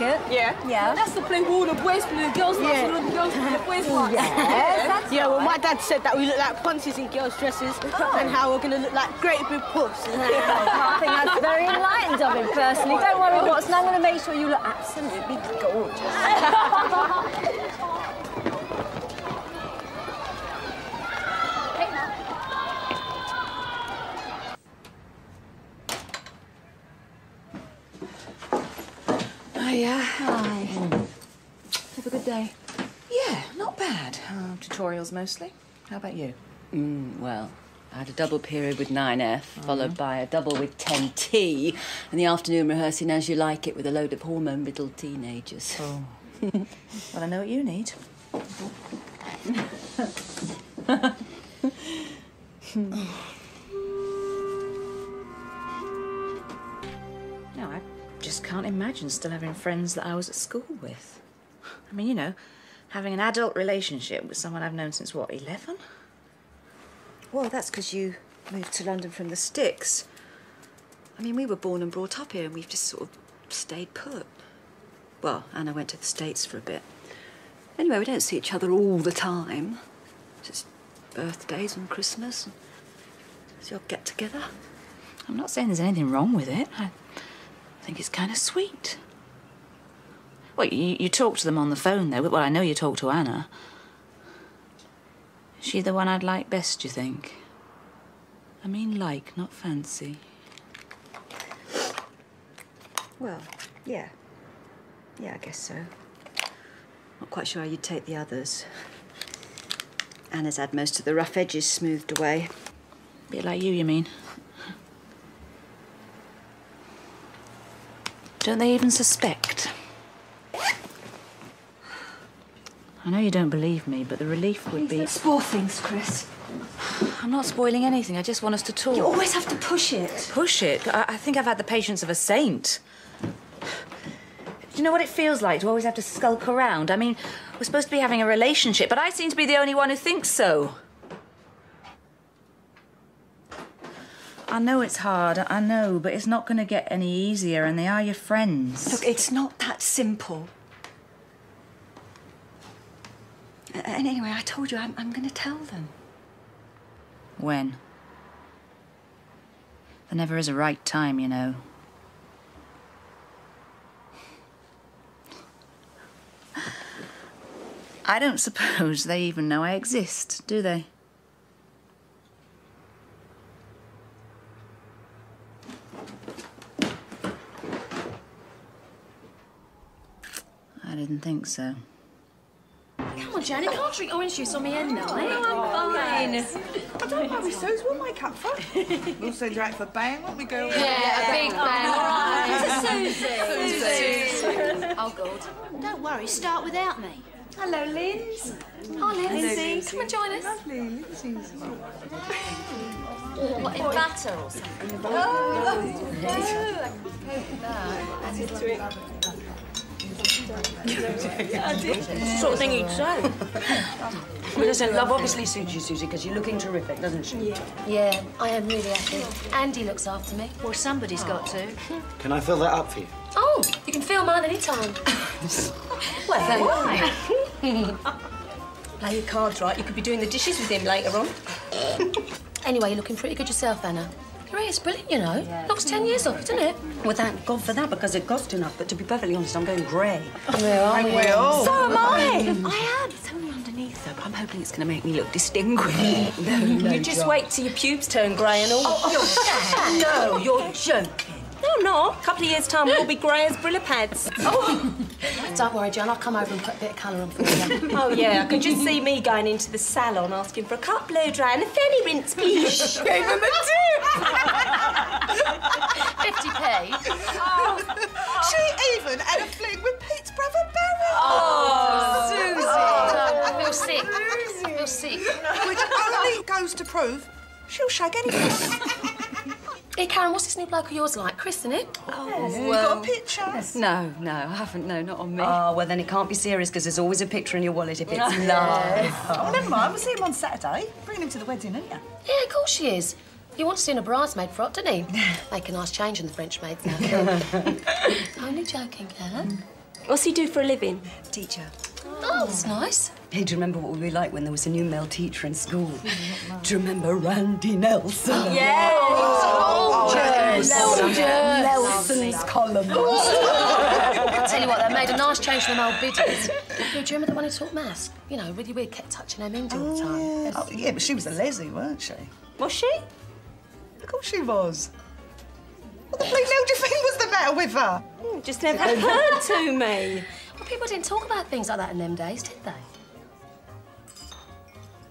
it. Yeah. Yeah. That's the play where all the boys play the girls' parts and all the girls play the boys' parts. Yes, that's Yeah, well, my dad said that we look like ponces in girls' dresses oh. and how we're going to look like great big puffs. I think that's very enlightened of him personally. Don't worry, Watson. I'm going to make sure you look absolutely gorgeous. Hiya. Hi. Have a good day. Yeah, not bad. Uh, tutorials mostly. How about you? Mm, well, I had a double period with 9F, followed by a double with 10T, and the afternoon rehearsing as you like it with a load of hormone-riddled teenagers. Oh. well, I know what you need. no, I just can't imagine still having friends that I was at school with. I mean, you know, having an adult relationship with someone I've known since, what, 11? Well, that's because you moved to London from the sticks. I mean, we were born and brought up here, and we've just sort of stayed put. Well, Anna went to the States for a bit. Anyway, we don't see each other all the time. Just birthdays and Christmas. And so you'll get together. I'm not saying there's anything wrong with it. I think it's kind of sweet. Well, you, you talk to them on the phone, though. Well, I know you talk to Anna. Is she the one I'd like best, do you think? I mean, like, not fancy. Well, yeah. Yeah, I guess so. Not quite sure how you'd take the others. Anna's had most of the rough edges smoothed away. A Bit like you, you mean? Don't they even suspect? I know you don't believe me, but the relief would be. spoil things, Chris. I'm not spoiling anything. I just want us to talk. You always have to push it. Push it. I, I think I've had the patience of a saint. Do you know what it feels like to always have to skulk around? I mean, we're supposed to be having a relationship, but I seem to be the only one who thinks so. I know it's hard, I know, but it's not going to get any easier, and they are your friends. Look, it's not that simple. A- And anyway, I told you I'm, I'm going to tell them. When? There never is a right time, you know. I don't suppose they even know I exist, do they? I didn't think so. Come on, Janet, can't drink orange juice on me end night. I'm oh, fine. Oh, don't worry, Suze, we'll make up for it. We'll send you out for bang, won't we, girl? Yeah, a big bang. Oh, Susie. Oh, God. Don't worry, start without me. Hello, Linz. Hi, Lindsay. Come and join us. Lovely, Lindsay's. What, in oh. batter or something? Sort of thing you'd say. well, listen, love obviously suits you, Susie, because you're looking terrific, doesn't she? Yeah. Yeah, I am really happy. Andy looks after me. Well, somebody's got to. Can I fill that up for you? Oh, you can fill mine anytime. Well, why? Play your cards right. You could be doing the dishes with him later on. Anyway, you're looking pretty good yourself, Anna. Hair's brilliant, you know. Knocks ten years off, doesn't it? Well, thank God for that, because it cost enough. But to be perfectly honest, I'm going grey. Where are we? Will. So am I. I am. It's only underneath, though, but I'm hoping it's going to make me look distinguished. no, no, You just wait till your pubes turn grey and all. Oh, oh, oh no, oh, you're joking. No, I'm not. A couple of years' time, we'll be grey as Brillo pads. Oh. Don't worry, John. I'll come over and put a bit of colour on for you. oh, yeah. I can just see me going into the salon asking for a cut blow dry and a fanny rinse, please. Gave him a tip. 50p. She even had a fling with Pete's brother Barry. Oh, Oh, I oh. oh, feel sick. I feel sick. Which only goes to prove she'll shag anything. Hey, Karen, what's this new bloke of yours like? Chris, isn't it? Oh, oh you got a picture? No, no, I haven't. No, not on me. Oh, well, then it can't be serious because there's always a picture in your wallet if it's love. Oh, never mind. We'll see him on Saturday. Bring him to the wedding, ain't you? Yeah, of course she is. He wants to see in a bridesmaid frock, doesn't he? Make a nice change in the French maids now. Only joking, Karen. What's he do for a living? Teacher. Oh, that's nice. Hey, do you remember what we were like when there was a new male teacher in school? do you remember Randy Nelson? Yes. Yeah. Nelson's column. I tell you what, they made a nice change to them old biddies. Do you remember the one who taught maths? You know, really weird, kept touching her mindy all the time. Oh, oh, yeah, but she was a lessy, weren't she? Was she? Of course she was. What the bloody hell do you think was the matter with her? Hmm, just never occurred to me. Well, people didn't talk about things like that in them days, did they?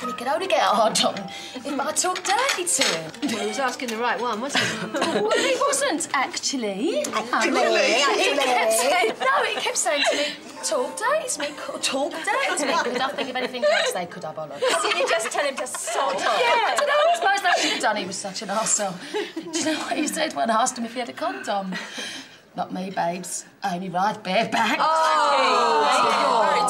And he could only get a hard on if I talked dirty to him. Well, he was asking the right one, wasn't he? well, he wasn't, actually. Actually? He kept saying, no, he kept saying to me, talk dirty to me, talk dirty to me. Could I think of anything else they could have on us? Didn't you just tell him to sod off? I don't know, I suppose they should have done. He was such an arsehole. Do you know what he said when I asked him if he had a condom? Not me, babes. I only ride bareback. Oh,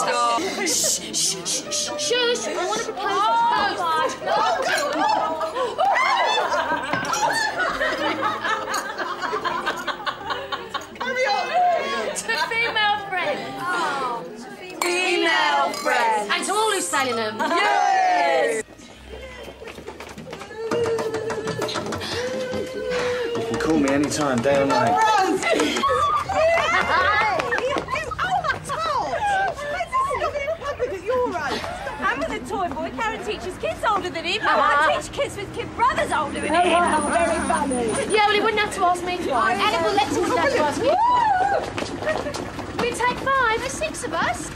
oh. Shush, shush, I want to propose a toast. Carry on. To female friends. Oh. Female friend. And to all who's selling them. You can call me anytime, day or night. I'm with a toy boy. Karen teaches kids older than him. No, I teach kids with kid brothers older than him. Oh, very funny. Yeah, well, he wouldn't have to ask me twice. Ellen will let him have to ask twice. We take five. There's six of us.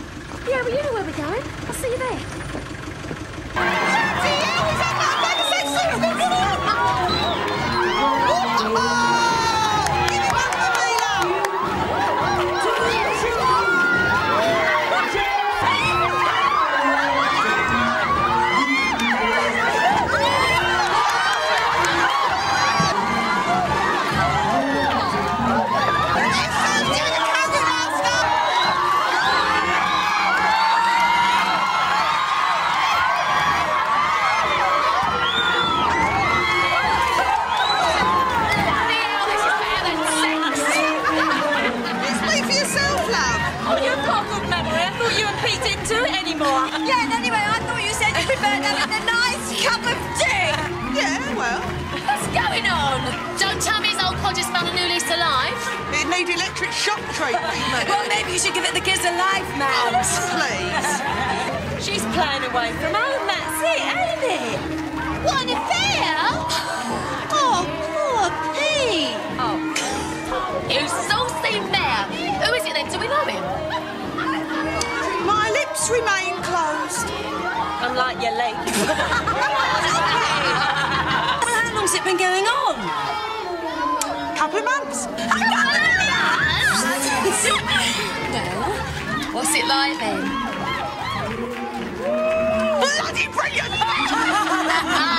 Yeah, well, you know where we're going. I'll see you there. Electric shock treatment. Well, maybe you should give it the kids a life, man. Oh, please. She's playing away from home, that's it, ain't it? What an affair! Oh, poor Pete. You saucy man! Who is it then? Do we know him? My lips remain closed. Unlike your leg. How long's it been going on? Couple of months. Well, what's it like then? Bloody brilliant!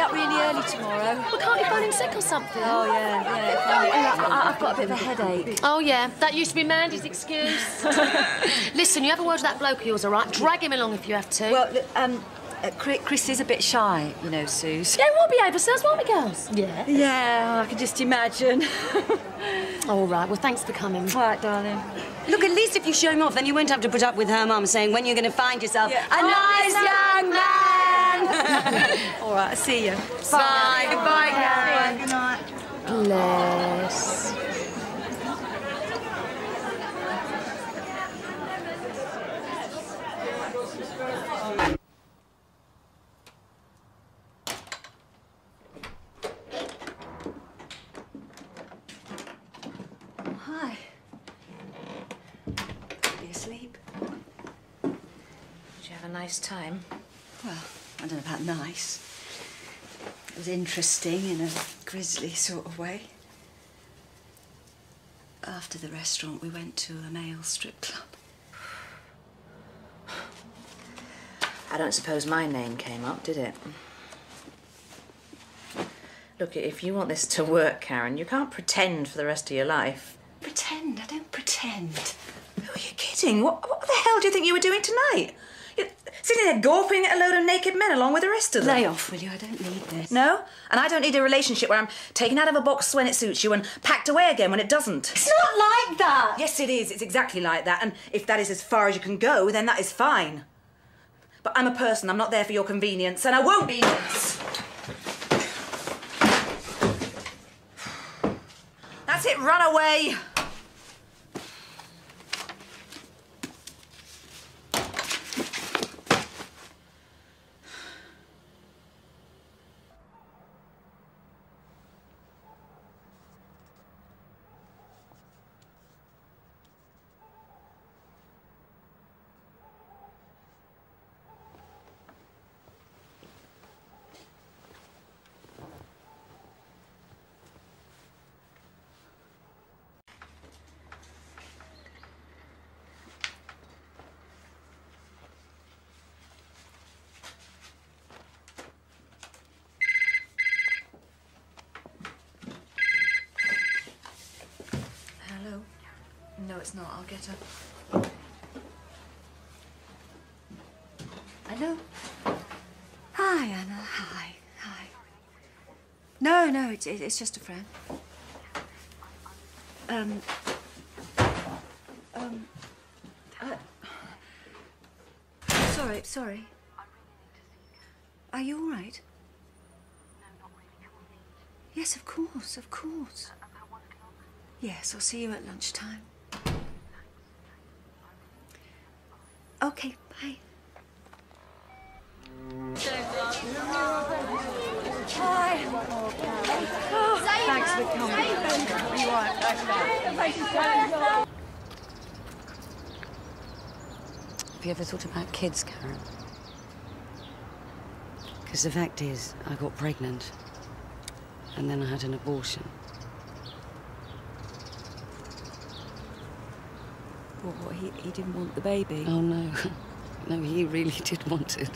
be up really early tomorrow. Well, can't you phone in sick or something? Oh, yeah, yeah. I, I've got a bit of a headache. Oh, yeah. That used to be Mandy's excuse. Listen, you have a word with that bloke of yours, all right? Drag him along if you have to. Well, look, um, uh, Chris, Chris is a bit shy, you know, Suze. yeah, we'll behave ourselves, won't we, girls? Yeah. Yeah, I can just imagine. All right. Well, thanks for coming. All right, darling. Look, at least if you show him off, then you won't have to put up with her mum saying when you're going to find yourself a nice young man. All right, I'll see you. Bye. Goodbye, Karen. Good night. Bless. Hi. You asleep? Did you have a nice time? Well, I don't know about nice. It was interesting in a grisly sort of way. After the restaurant, we went to a male strip club. I don't suppose my name came up, did it? Look, if you want this to work, Karen, you can't pretend for the rest of your life. Pretend? I don't pretend. Who are you kidding? What, what the hell do you think you were doing tonight? Sitting there gawping at a load of naked men along with the rest of them. Lay off, will you? I don't need this. No? And I don't need a relationship where I'm taken out of a box when it suits you and packed away again when it doesn't. It's not like that. Yes, it is. It's exactly like that. And if that is as far as you can go, then that is fine. But I'm a person. I'm not there for your convenience, and I won't be. That's it. Run away. Hello. No, it's not. I'll get her. Hello. Hi, Anna. Hi. Hi. No, no, it's, it's just a friend. Um. Um. Uh, sorry, sorry. Are you all right? Yes, of course, of course. Yes, I'll see you at lunchtime. Okay, bye. Hi. Thanks for coming. You Have you ever thought about kids, Karen? Because the fact is, I got pregnant. And then I had an abortion. Oh, what, he, he didn't want the baby? Oh, no. No, he really did want it.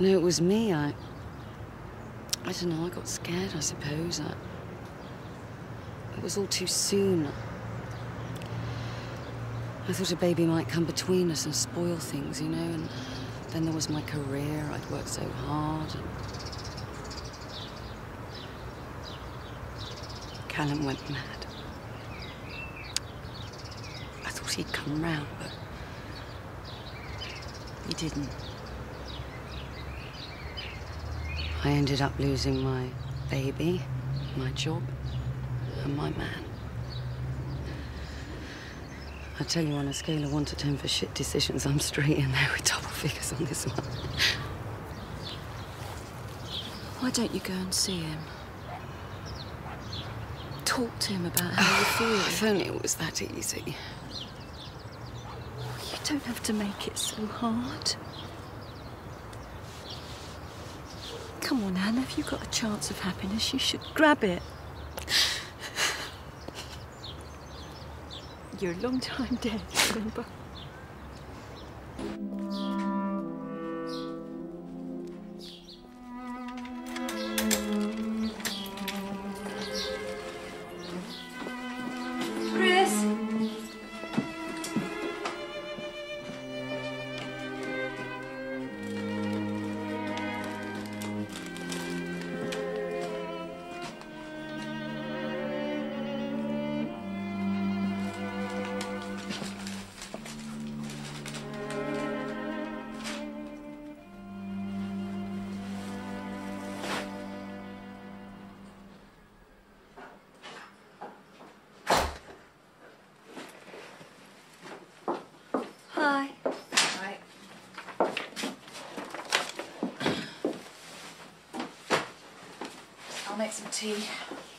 No, it was me. I. I don't know, I got scared, I suppose. I, it was all too soon. I thought a baby might come between us and spoil things, you know, and then there was my career. I'd worked so hard. And... Callum went mad. I thought he'd come round, but he didn't. I ended up losing my baby, my job, and my man. I tell you, on a scale of one to ten for shit decisions, I'm straight in there with double figures on this one. Why don't you go and see him? Talk to him about how you feel. If only it was that easy. Don't have to make it so hard. Come on, Anne, if you've got a chance of happiness? You should grab it. You're a long time dead, remember? I'll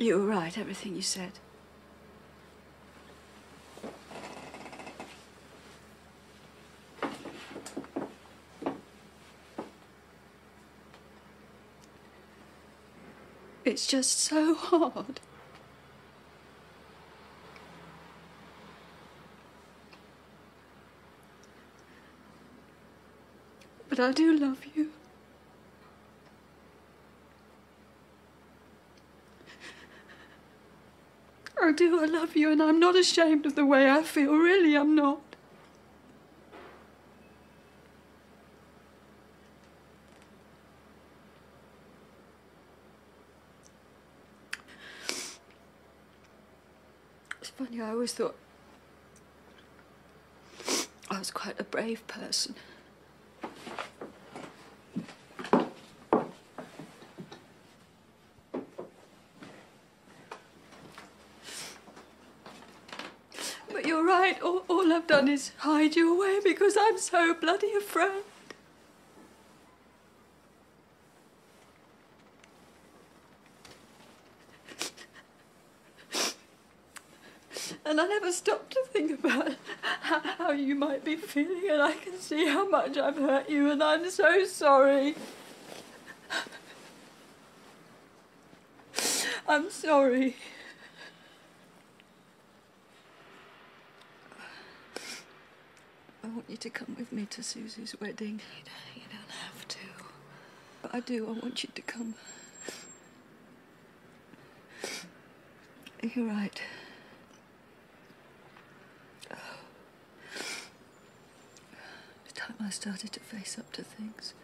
You were right, everything you said. It's just so hard. But I do love you. I do, I love you, and I'm not ashamed of the way I feel. Really, I'm not. It's funny, I always thought I was quite a brave person. But you're right, all, all I've done is hide you away because I'm so bloody afraid. And I never stop to think about how, how you might be feeling, and I can see how much I've hurt you, and I'm so sorry. I'm sorry. Want you to come with me to Susie's wedding. You don't, you don't have to. But I do. I want you to come. You're right. It's time I started to face up to things.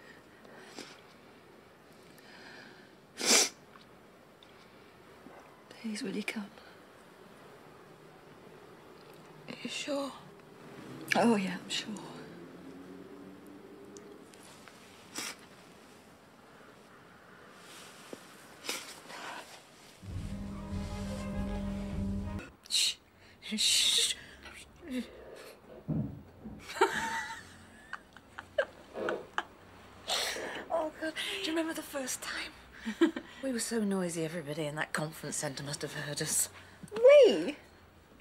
Please, will you come? Are you sure? Oh, yeah, I'm sure. Shh. Shh. Oh, God. Do you remember the first time? we were so noisy, everybody in that conference centre must have heard us. We?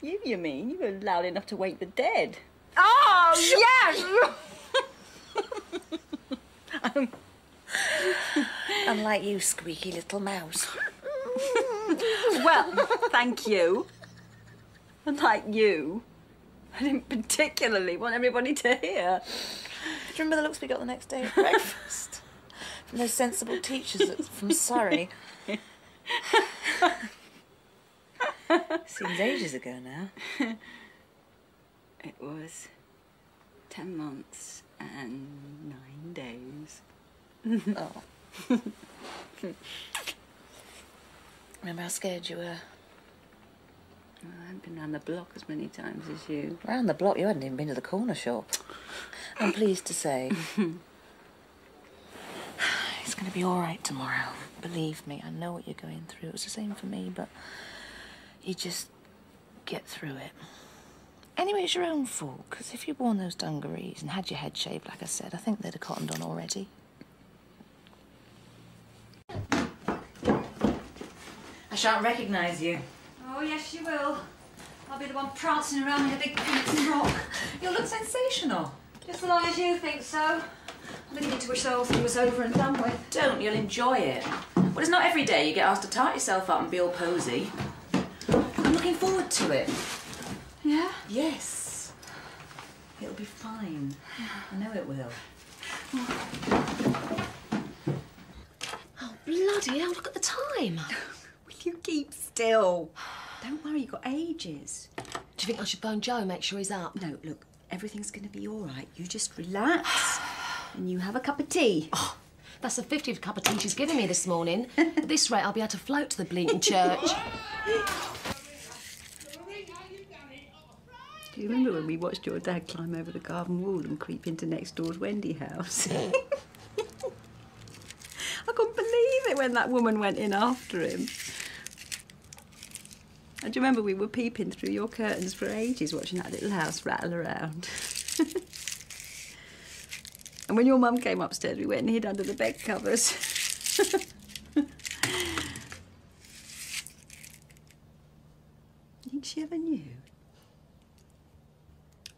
You, you mean? You were loud enough to wake the dead. Yes! Unlike you, squeaky little mouse. well, thank you. And like you, I didn't particularly want everybody to hear. Do you remember the looks we got the next day at breakfast? from those sensible teachers at- from Surrey. Seems ages ago now. It was ten months and nine days. oh. Remember how scared you were? Well, I haven't been round the block as many times as you. Round the block, you hadn't even been to the corner shop. I'm pleased to say. it's going to be all right tomorrow. Believe me, I know what you're going through. It was the same for me, but you just get through it. Anyway, it's your own fault, because if you'd worn those dungarees and had your head shaved, like I said, I think they'd have cottoned on already. I shan't recognise you. Oh, yes, you will. I'll be the one prancing around in a big crimson rock. You'll look sensational. Just as long as you think so. I'm beginning to wish the whole thing was over and done with. Don't, you'll enjoy it. Well, it's not every day you get asked to tart yourself up and be all posy. I'm looking forward to it. Yeah? Yes. It'll be fine. I know it will. Oh, bloody hell, look at the time. Will you keep still? Don't worry, you've got ages. Do you think I should phone Joe and make sure he's up? No, look, everything's going to be all right. You just relax and you have a cup of tea. Oh, that's the 50th cup of tea she's given me this morning. At this rate, I'll be able to float to the bleating church. Do you remember when we watched your dad climb over the garden wall and creep into next door's Wendy house? I couldn't believe it when that woman went in after him. And do you remember we were peeping through your curtains for ages watching that little house rattle around? and when your mum came upstairs, we went and hid under the bed covers. think she ever knew?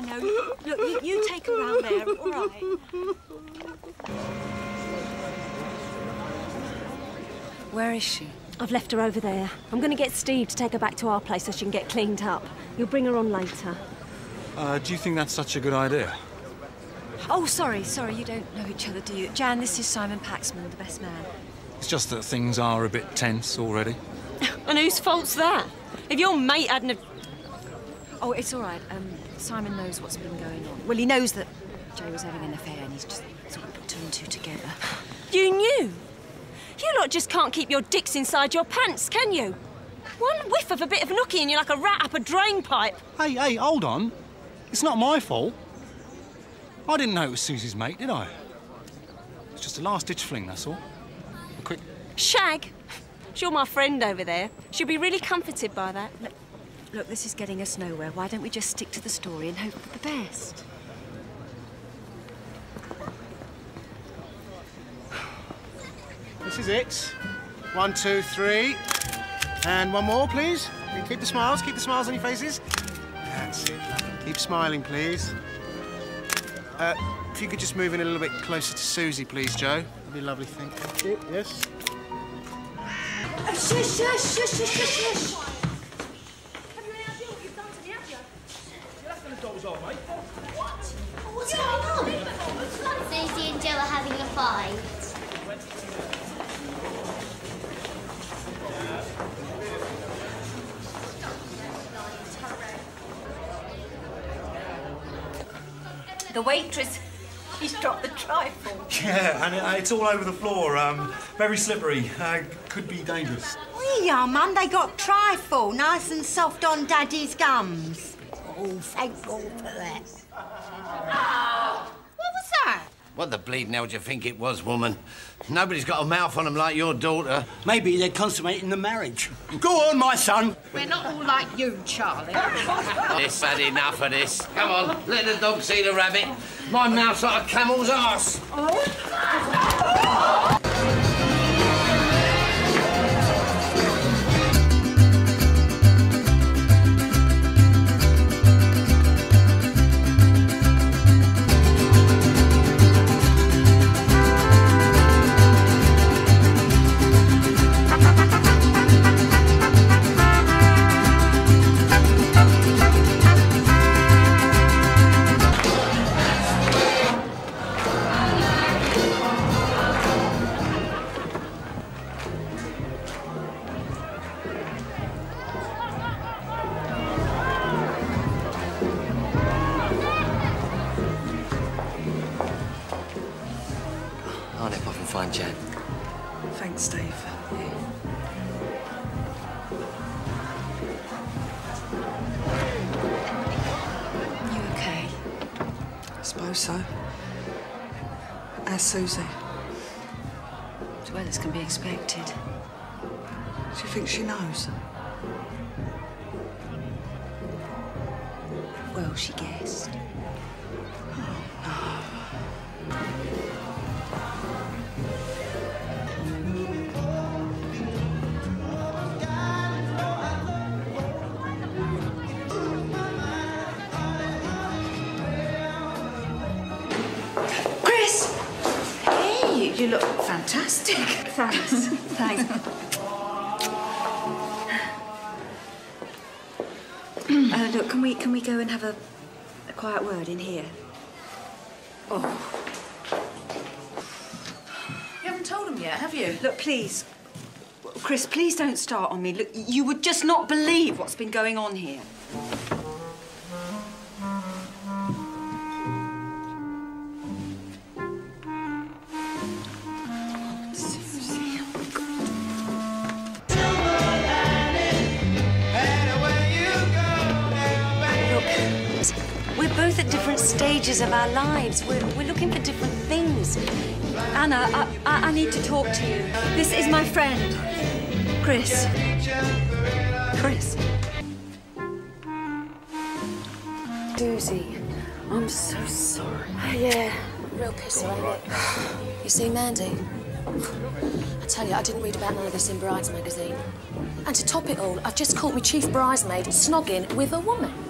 I know. Look, you, you take her round there, all right? Where is she? I've left her over there. I'm going to get Steve to take her back to our place so she can get cleaned up. You'll bring her on later. Uh, do you think that's such a good idea? Oh, sorry, sorry, you don't know each other, do you? Jan, this is Simon Paxman, the best man. It's just that things are a bit tense already. And whose fault's that? If your mate hadn't... Have... Oh, it's all right. Um, Simon knows what's been going on. Well, he knows that Joe was having an affair and he's just sort of put two and two together. You knew? You lot just can't keep your dicks inside your pants, can you? One whiff of a bit of nookie and you're like a rat up a drain pipe. Hey, hey, hold on. It's not my fault. I didn't know it was Susie's mate, did I? It's just a last-ditch fling, that's all. A quick... Shag? You're my friend over there. She'll be really comforted by that. Look, look, this is getting us nowhere. Why don't we just stick to the story and hope for the best? This is it. One, two, three. And one more, please. Keep the smiles, keep the smiles on your faces. That's it. Keep smiling, please. Uh, if you could just move in a little bit closer to Susie, please, Joe. That'd be lovely, thank you. Yes. Shush, shush, shush, shush, shush, shush. What's going on? Susie and Joe are having a fight. The waitress, she's dropped the trifle. Yeah, and it, it's all over the floor. Um, very slippery. Uh, could be dangerous. Well, yeah, Mum, they got trifle, nice and soft on Daddy's gums. Oh, thank God for that. Oh, what was that? What the bleeding hell do you think it was, woman? Nobody's got a mouth on them like your daughter. Maybe they're consummating the marriage. Go on, my son. We're not all like you, Charlie. This had enough of this. Come on, let the dog see the rabbit. My mouth's like a camel's arse. Oh, night, she guessed. Chris! Hey, you look fantastic. Thanks. Thanks. Look, can we can we go and have a, a quiet word in here? Oh. You haven't told him yet, have you? Look, please. Chris, please don't start on me. Look, you would just not believe what's been going on here. We're both at different stages of our lives. We're, we're looking for different things. Anna, I, I, I need to talk to you. This is my friend, Chris. Chris. Susie, I'm so sorry. Yeah, real pisser, ain't it? You see, Mandy? I tell you, I didn't read about none of this in Brides magazine. And to top it all, I've just caught my chief bridesmaid snogging with a woman.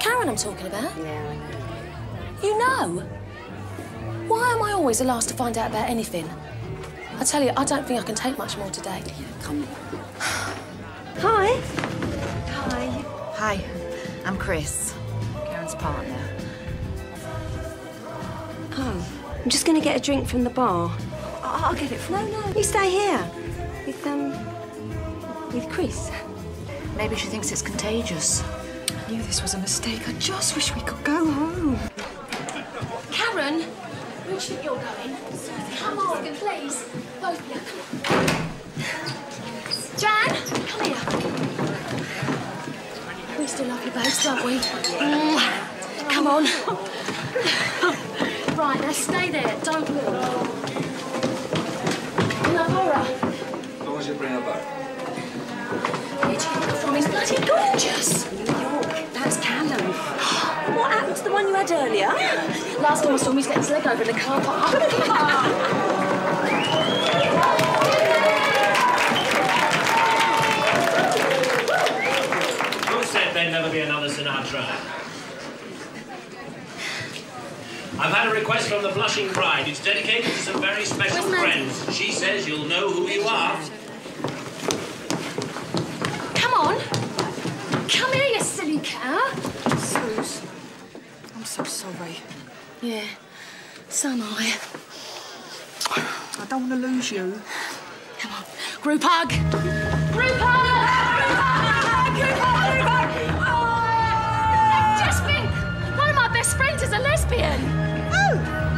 Karen, I'm talking about. Yeah, You know? Why am I always the last to find out about anything? I tell you, I don't think I can take much more today. Yeah, Come on. Hi. Hi. Hi, I'm Chris, Karen's partner. Oh, I'm just going to get a drink from the bar. I'll, I'll get it from No, no, you stay here. With, um, with Chris. Maybe she thinks it's contagious. I knew this was a mistake. I just wish we could go home. Karen, where you think you're going? Come on, please. Both of you, come on. Jan, come here. We still love you both, don't we? Mm. Come on. right, now stay there. Don't move. Laura, As long as you bring her back. where do you think from? He's bloody gorgeous. What happened to the one you had earlier? Last time I saw him, he's getting his leg over in the car park. I'm gonna keep Who said there'd never be another Sinatra? I've had a request from the blushing bride. It's dedicated to some very special friends. She says you'll know who you are. Come on. Come here, you silly cow. Suze, I'm so sorry. Yeah, so am I. I don't want to lose you. Come on. Group hug. Group hug. Group hug. Group hug. Group hug. Oh! Just think, one of my best friends is a lesbian. Oh. Oh,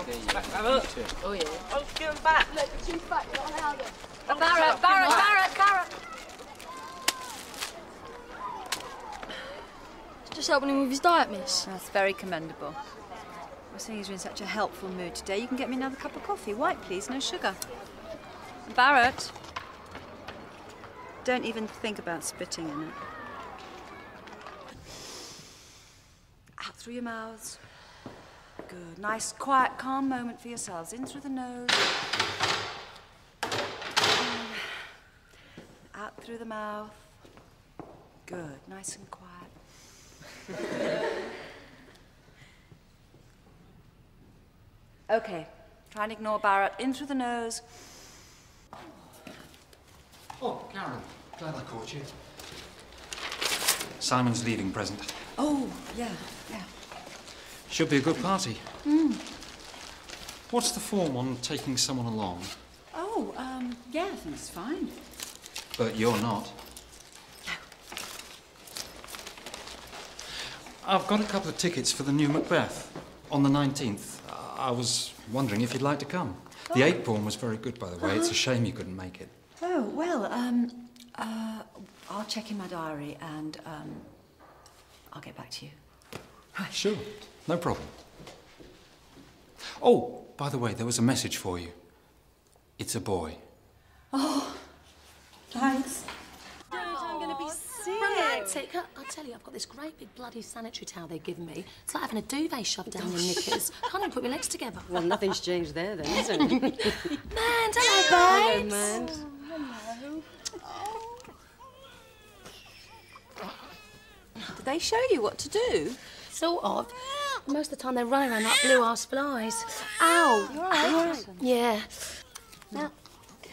Oh, yeah. Oh, give him back. Look, chief back, you're. Barrett, Barrett, Barrett, Barrett. Just helping him with his diet, miss. That's very commendable. Well, seeing you're in such a helpful mood today, you can get me another cup of coffee. White, please, no sugar. Barrett. Don't even think about spitting in it. Out through your mouths. Good. Nice, quiet, calm moment for yourselves. In through the nose. Out through the mouth. Good. Nice and quiet. okay. Try and ignore Barrett. In through the nose. Oh, Karen. Glad I caught you. Simon's leaving present. Oh, yeah. Should be a good party. Mm. What's the form on taking someone along? Oh, um, yeah, I think it's fine. But you're not. No. I've got a couple of tickets for the new Macbeth on the 19th. I was wondering if you'd like to come. The Oh. eight born was very good, by the way. It's a shame you couldn't make it. Oh, well, um, uh, I'll check in my diary and, um, I'll get back to you. Sure, no problem. Oh, by the way, there was a message for you. It's a boy. Oh, thanks. I'm going to be sick. Romantic. I- I'll tell you, I've got this great big bloody sanitary towel they've given me. It's like having a duvet shoved down your knickers. Can't even put my legs together. Well, nothing's changed there then, has it? Man, hello, Hello, babes. man. Did they show you what to do? Sort of. Most of the time they're running around like blue ass flies. Ow! You all right? You all right? Yeah. Now,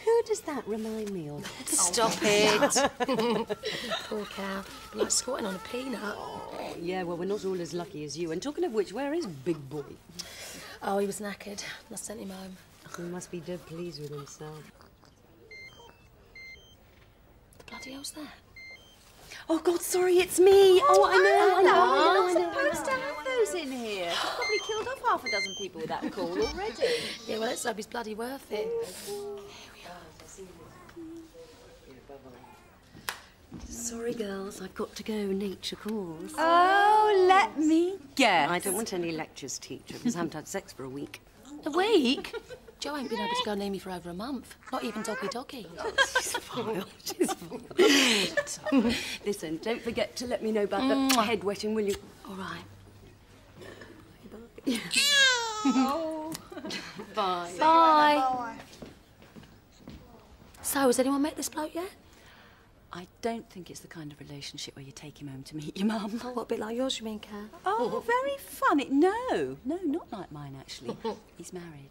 who does that remind me of? Stop oh, it. Poor cow. Like squatting on a peanut. Oh, yeah, well, we're not all as lucky as you. And talking of which, where is Big Boy? Oh, he was knackered. I sent him home. He must be dead pleased with himself. The bloody hell's that? Oh, God, sorry, it's me. Oh, I know, I know, I know, I know. supposed to have in here. I've probably killed off half a dozen people with that call already. Yeah, well, let's hope he's bloody worth it. Oh, Sorry, girls, I've got to go. Nature calls. Oh, let me guess. I don't want any lectures, teacher, because I haven't had sex for a week. A week? Joe ain't been able to go near me for over a month. Not even doggy doggy. Oh, she's fine. She's fine. Listen, don't forget to let me know about the head wetting, will you? All right. Oh. Bye. Bye. So, has anyone met this bloke yet? I don't think it's the kind of relationship where you take him home to meet your mum. Oh, what, a bit like yours, you mean, Kat? Oh, oh. very funny. No, no, not like mine, actually. He's married.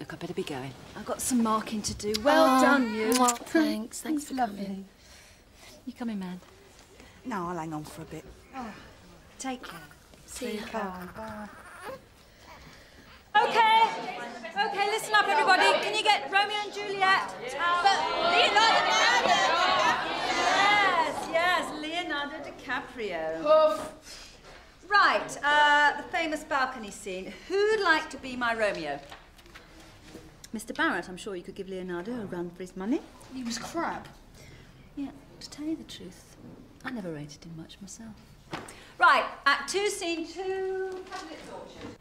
Look, I better be going. I've got some marking to do. Well Oh, done, you. mwah, thanks. Thanks for coming. You coming, man? No, I'll hang on for a bit. Oh, take care. See you. Okay, okay, listen up, everybody. Can you get Romeo and Juliet? But Leonardo Yes, yes, Leonardo DiCaprio. Right, uh, the famous balcony scene. Who'd like to be my Romeo? Mr. Barrett, I'm sure you could give Leonardo a run for his money. He was crap. Yeah, to tell you the truth, I never rated him much myself. Right, Act Two, Scene Two, Capulet's Orchard.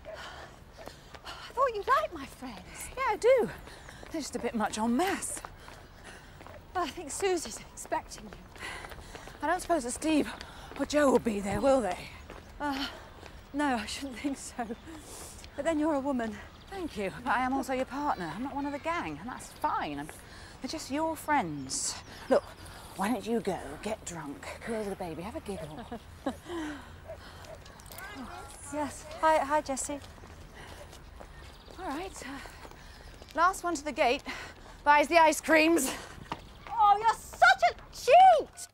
I thought you liked my friends. Yeah, I do. They're just a bit much en masse. Well, I think Susie's expecting you. I don't suppose that Steve or Joe will be there, will they? Uh, no, I shouldn't think so. But then you're a woman. Thank you. But I am also your partner. I'm not one of the gang, and that's fine. I'm, they're just your friends. Look, why don't you go, get drunk, go over the baby, have a giggle. Yes. Hi, hi, Jessie. All right. uh, last one to the gate buys the ice creams. Oh, you're such a cheat!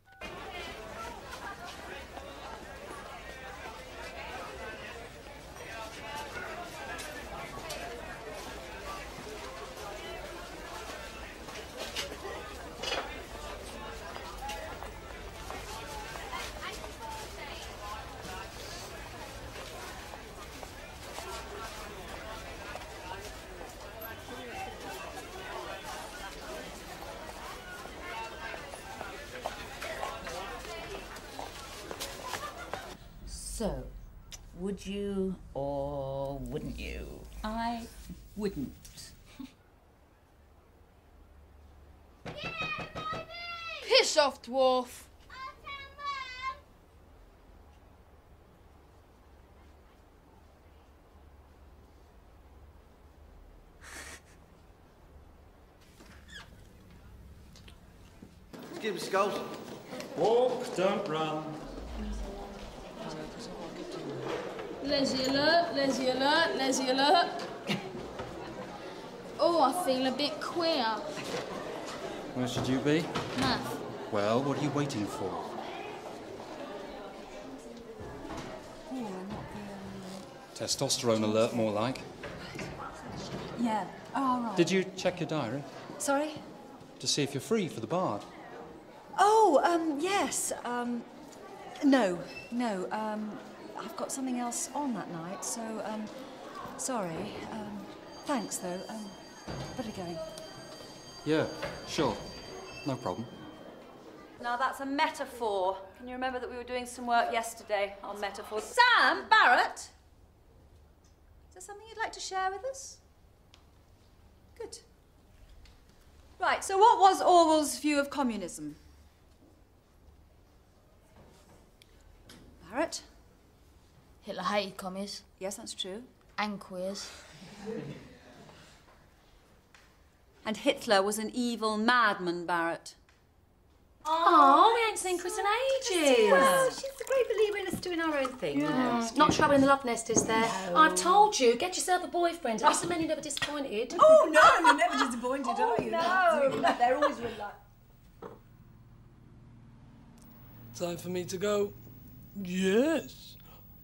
So, would you or wouldn't you? I wouldn't. Piss off, dwarf. Give him skulls. Walk, don't run. Lazy alert, lazy alert, lazy alert. Oh, I feel a bit queer. Where should you be? Math. Well, what are you waiting for? Testosterone alert, more like. Yeah. Oh, right. Did you check your diary Sorry? to see if you're free for the bard? Oh, um, yes. Um, no, no. Um, I've got something else on that night, so, um, sorry. Um, thanks, though. Um, better going. Yeah, sure. No problem. Now that's a metaphor. Can you remember that we were doing some work yesterday on metaphors? Sam Barrett, is there something you'd like to share with us? Good. Right. So, what was Orwell's view of communism? Barrett. Hitler hated commies. Yes, that's true. And queers. And Hitler was an evil madman, Barrett. Oh, we ain't seen Chris in ages. Well, she's a great believer in us doing our own thing, you know. Not trouble in the love nest, is there? No. I've told you, get yourself a boyfriend. Listen, man, you're never disappointed. Oh, no, you're never disappointed, oh, are you? Oh, no. They're always relaxed. Time for me to go. Yes.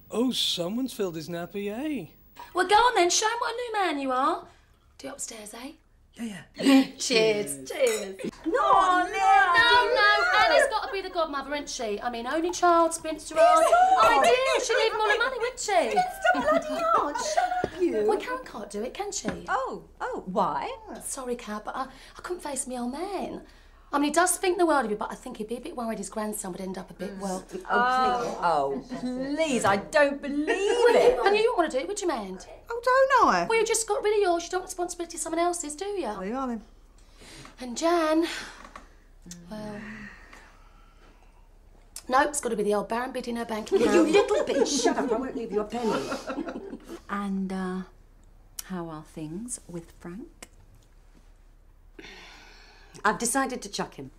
Oh, someone's filled his nappy, eh? Well, go on then, show him what a new man you are. Do it upstairs, eh? Yeah, yeah. Cheers. Cheers. No, no, no, no. Annie's got to be the godmother, isn't she? I mean, only child, spinster aunt. I do. She'd leave him all the money, wouldn't she? Spinster bloody aunt, shut up, you. Well, Karen can't do it, can she? Oh, oh, why? Sorry, Kat, but I, I couldn't face my old man. I mean, he does think the world of you, but I think he'd be a bit worried his grandson would end up a bit, well... Oh, please. Oh, please, I don't believe Well, it. And you don't want to do it, would you, man? Oh, don't I? Well, you just got rid of yours. You don't want responsibility of someone else's, do you? There you are, then. And Jan... Well... No, it's got to be the old Baron bidding her bank account. You little bitch, shut up, I won't leave you a penny. And uh, how are things with Frank? I've decided to chuck him.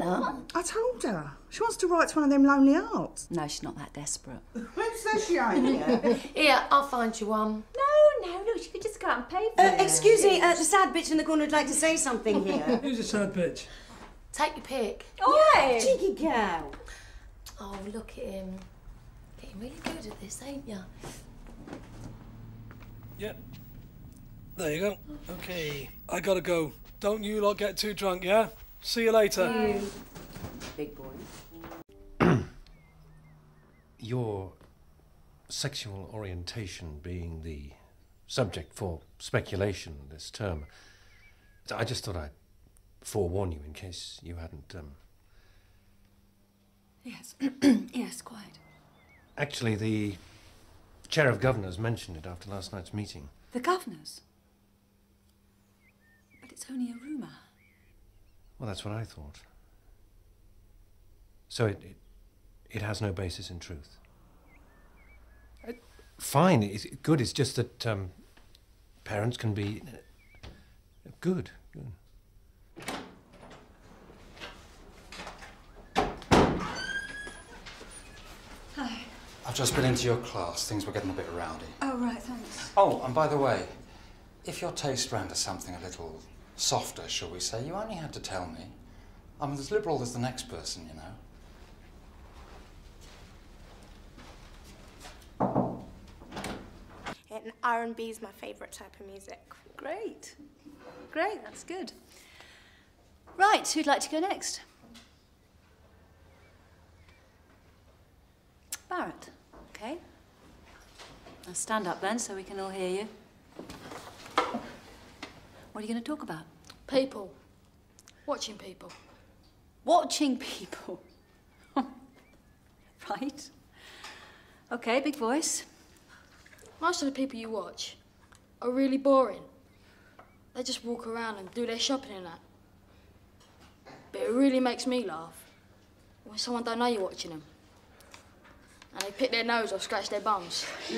Anna? I told her. She wants to write to one of them lonely arts. No, she's not that desperate. When says she ain't yet? Here, I'll find you one. No, no, look, she could just go out and pay for it. Excuse me, uh, the sad bitch in the corner would like to say something here. Who's a sad bitch? Take your pick. Oh, cheeky girl. Oh, look at him. Getting really good at this, ain't you? Yep. There you go. Okay, I gotta go. Don't you lot get too drunk, yeah? See you later. Big boy. Your sexual orientation being the subject for speculation this term, I just thought I'd forewarn you in case you hadn't. Um... Yes. yes, quite. Actually, the chair of governors mentioned it after last night's meeting. The governor's. But it's only a rumour. Well, that's what I thought. So it, it, it has no basis in truth. Uh, fine, it's good. It's just that um, parents can be uh, good. good. Hi. I've just been into your class. Things were getting a bit rowdy. Oh, right, thanks. Oh, and by the way, if your taste ran to something a little softer, shall we say, you only had to tell me. I'm as liberal as the next person, you know. And R&B is my favourite type of music. Great. Great, that's good. Right, who'd like to go next? Barrett. Okay. Now stand up then so we can all hear you. What are you going to talk about? People. Watching people. Watching people. right. Okay, big voice. Most of the people you watch are really boring. They just walk around and do their shopping and that. But it really makes me laugh when someone don't know you're watching them. And they pick their nose or scratch their bums.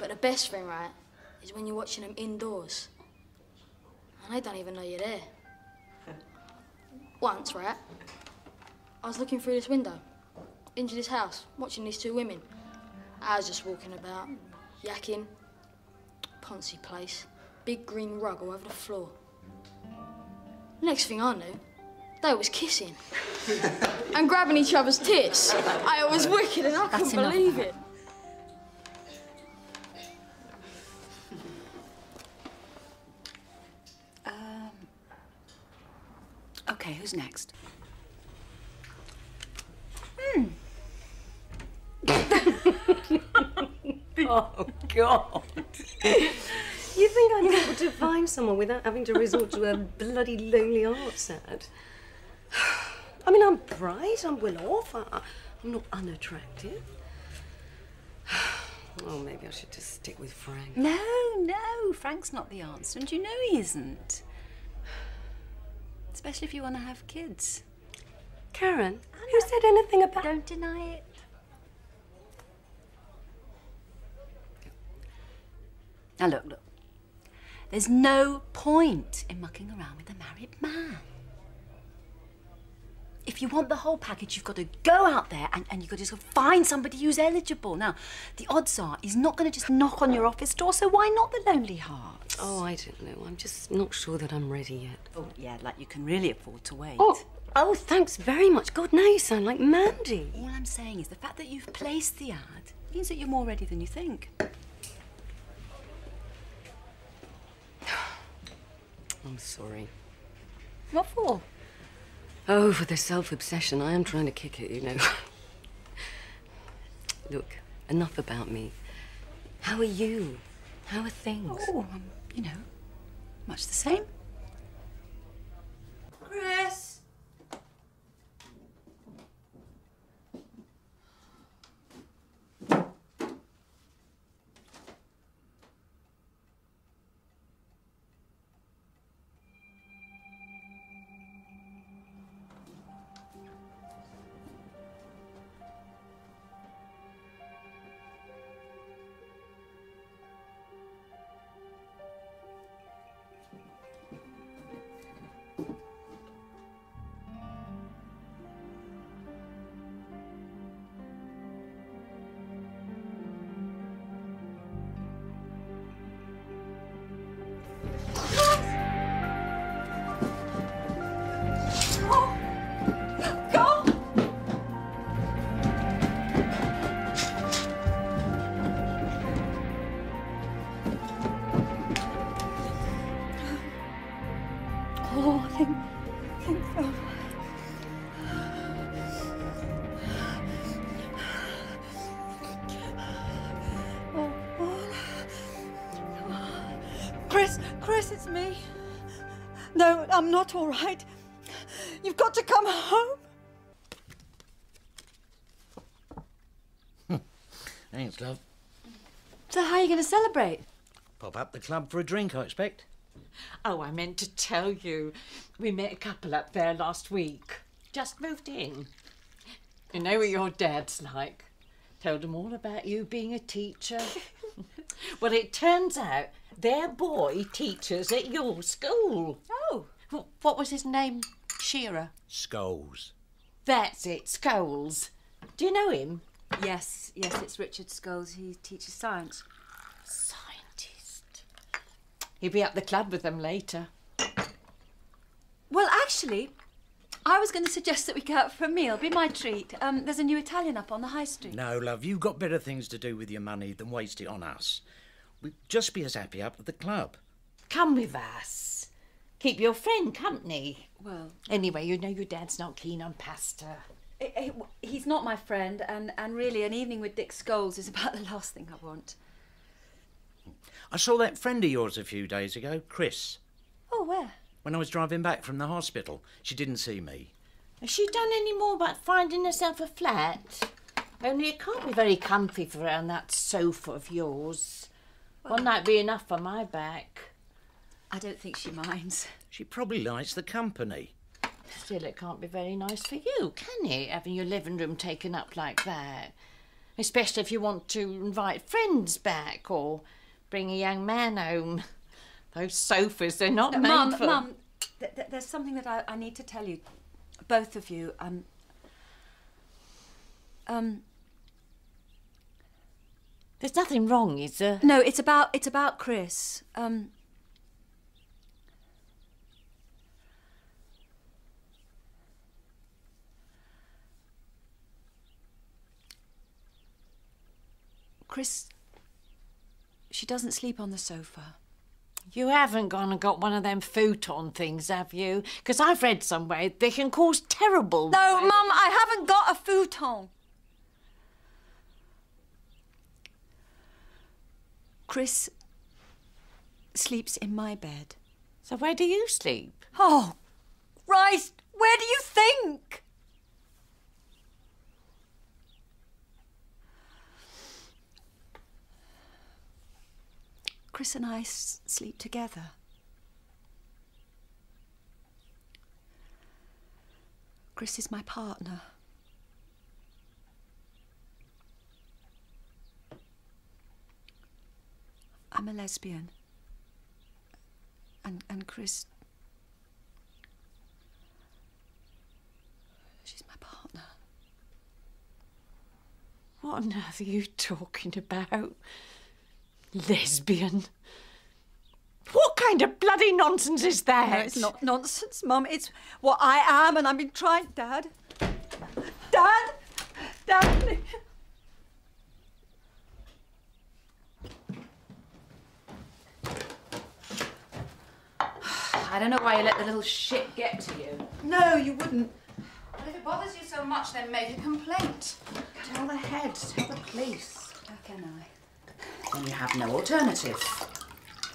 but the best thing, right, is when you're watching them indoors. And they don't even know you're there. Once, right, I was looking through this window into this house, watching these two women. I was just walking about, yakking, Concy place. Big green rug all over the floor. Next thing I knew, they was kissing. and grabbing each other's tits. I was wicked and I That's couldn't enough. believe it. Who's next? Hmm. oh, God. You think I'd be able to find someone without having to resort to a bloody lonely art set? I mean, I'm bright, I'm well off, I, I'm not unattractive. Oh, maybe I should just stick with Frank. No, no, Frank's not the answer, and you know he isn't. Especially if you want to have kids. Karen, who said anything about. Don't deny it. Now, look, look. There's no point in mucking around with a married man. If you want the whole package, you've got to go out there and, and you've got to just find somebody who's eligible. Now, the odds are he's not going to just knock on your office door, so why not the Lonely Hearts? Oh, I don't know. I'm just not sure that I'm ready yet. Oh, yeah, like you can really afford to wait. Oh, oh, thanks very much. God, now you sound like Mandy. All I'm saying is the fact that you've placed the ad means that you're more ready than you think. I'm sorry. What for? Oh, for the self obsession. I am trying to kick it, you know. Look, enough about me. How are you? How are things? Oh, um, you know, much the same. Chris! I'm not all right. You've got to come home. Hmm. Thanks, love. So how are you going to celebrate? Pop up the club for a drink, I expect. Oh, I meant to tell you. We met a couple up there last week. Just moved in. You know what your dad's like. Told them all about you being a teacher. well, it turns out their boy teaches at your school. Oh. What was his name? Shearer. Skulls. That's it, Scholes. Do you know him? Yes, yes, it's Richard Scholes. He teaches science. Scientist. He'll be at the club with them later. Well, actually, I was going to suggest that we go out for a meal. Be my treat. Um, there's a new Italian up on the high street. No, love, you've got better things to do with your money than waste it on us. We'd just be as happy up at the club. Come with us. Keep your friend company. Well, Anyway, you know your dad's not keen on pasta. he's not my friend, and, and really, an evening with Dick Scholes is about the last thing I want. I saw that friend of yours a few days ago, Chris, Oh, where? when I was driving back from the hospital. She didn't see me. Has she done any more about finding herself a flat? Only it can't be very comfy for her on that sofa of yours. One night be enough for my back. I don't think she minds. She probably likes the company. Still, it can't be very nice for you, can it, having your living room taken up like that? Especially if you want to invite friends back or bring a young man home. Those sofas, they're not No, made Mum, for... Mum, th- th- there's something that I, I need to tell you, both of you. Um, um, There's nothing wrong, is there? No, it's about it's about Chris. Um. Chris. She doesn't sleep on the sofa. You haven't gone and got one of them futon things, have you? Because I've read somewhere they can cause terrible. No, Mum, I haven't got a futon. Chris sleeps in my bed. So where do you sleep? Oh, Christ, where do you think? Chris and I sleep together. Chris is my partner. I'm a lesbian. And and Chris She's my partner. What on earth are you talking about? Lesbian? What kind of bloody nonsense is that? No, it's not nonsense, Mum. It's what I am, and I've been trying. Dad? Dad? Dad? I don't know why you let the little shit get to you. No, you wouldn't. Well, if it bothers you so much, then make a complaint. Tell the head, tell the police. How can I? Then you have no alternative.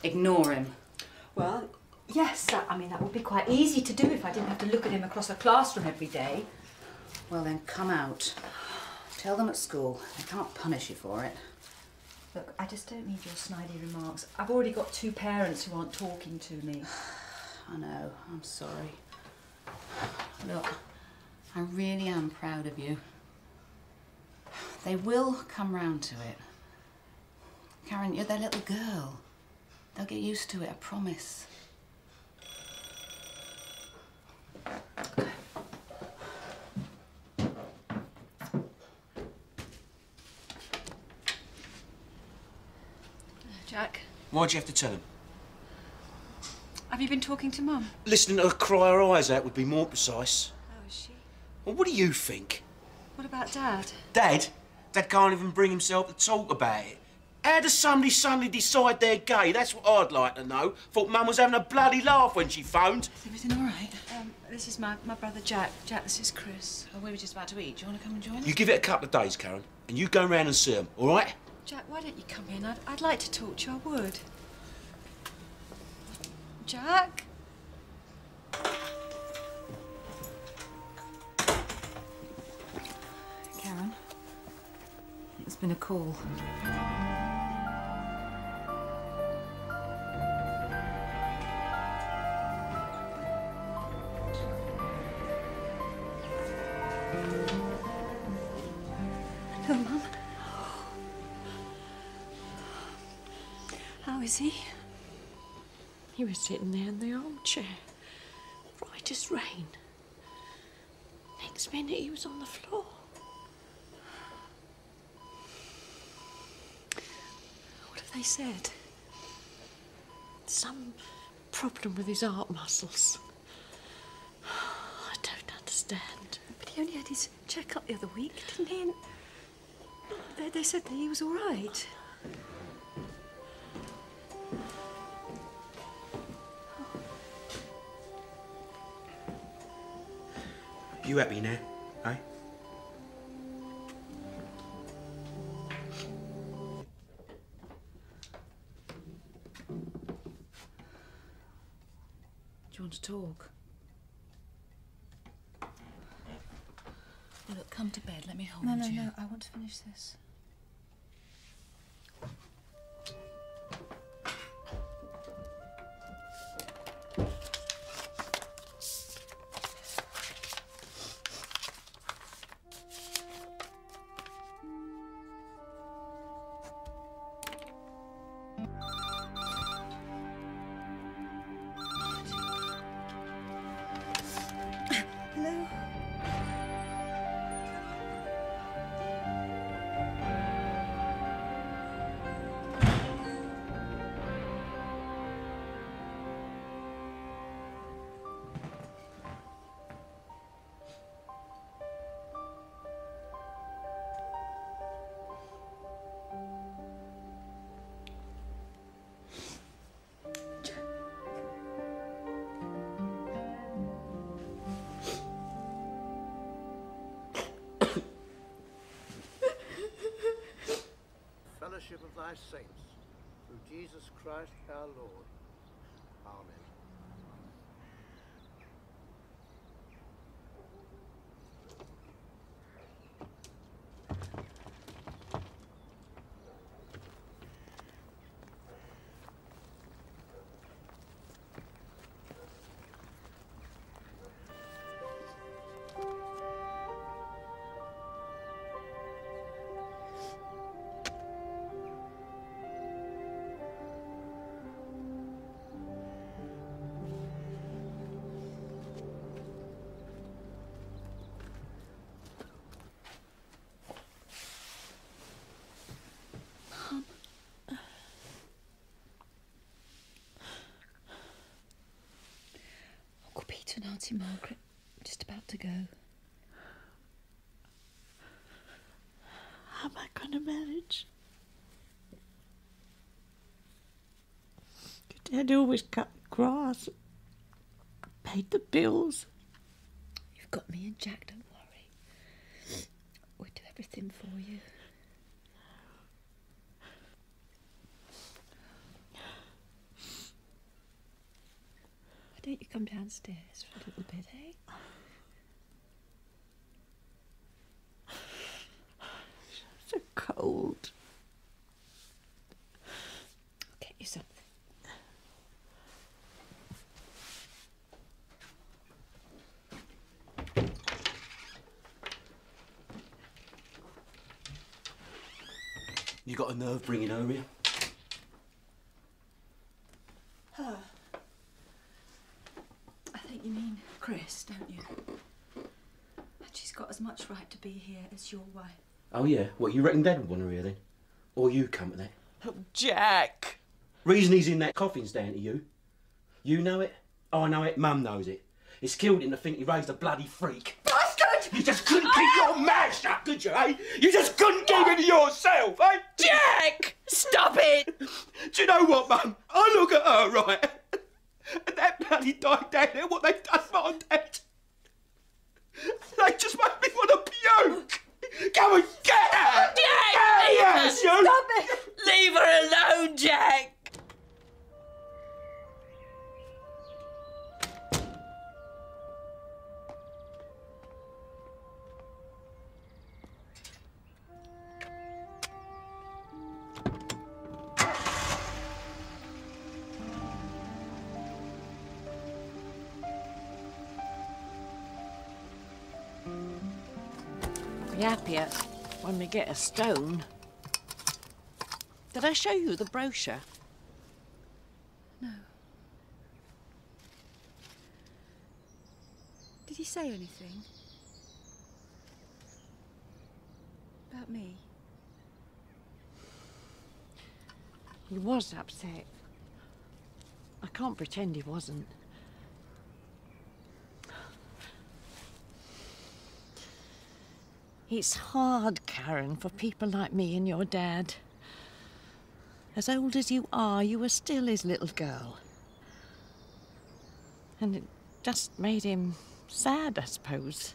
Ignore him. Well, yes. I, mean, that would be quite easy to do if I didn't have to look at him across a classroom every day. Well, then come out. Tell them at school. They can't punish you for it. Look, I just don't need your snidey remarks. I've already got two parents who aren't talking to me. I know, I'm sorry. Look, I really am proud of you. They will come round to it. Karen, you're their little girl. They'll get used to it, I promise. Jack, Why'd you have to tell him? have you been talking to Mum? Listening to her cry her eyes out would be more precise. Oh, is she? Well, what do you think? What about Dad? Dad? Dad can't even bring himself to talk about it. How does somebody suddenly decide they're gay? That's what I'd like to know. Thought Mum was having a bloody laugh when she phoned. Is everything all right? Um, this is my, my brother Jack. Jack, this is Chris. Oh, we were just about to eat. Do you want to come and join us? You give it a couple of days, Karen, and you go round and see them, all right? Jack, why don't you come in? I'd, I'd like to talk to you. I would. Jack? Karen, there's been a call. He? He was sitting there in the armchair, right as rain. Next minute, he was on the floor. What have they said? Some problem with his heart muscles. I don't understand. But he only had his check-up the other week, didn't he? And they, they said that he was all right. You happy now, eh? Do you want to talk? Well, look, come to bed. Let me hold No, no, you. no. I want to finish this. fellowship of thy saints, through Jesus Christ our Lord. Peter and Auntie Margaret just about to go. How am I going to manage? Your dad always cut the grass, paid the bills. You've got me and Jack, don't worry. We'll do everything for you. Why don't you come downstairs for a little bit, eh? So cold. I'll get you something. You got a nerve bringing her here? Her. I think you mean Chris, don't you? And she's got as much right to be here as your wife. Oh yeah. What you reckon Dad would want her here then? Or you company? Oh, Jack! Reason he's in that coffin's down to you. You know it. I know it. Mum knows it. It's killed him to think he raised a bloody freak. Bastard! You just couldn't keep your mouth shut, could you, eh? You just couldn't keep it to yourself, eh? Jack! Stop it! Do you know what, Mum? I look at her, right? And that bloody died down there, what they've done to my dad. They just made me want to puke. Go and get her! Jack! Get leave her, her! you- Stop it! Leave her alone, Jack! Get a stone. Did I show you the brochure? No. Did he say anything? About me? He was upset. I can't pretend he wasn't. It's hard, Karen, for people like me and your dad. As old as you are, you were still his little girl. And it just made him sad, I suppose.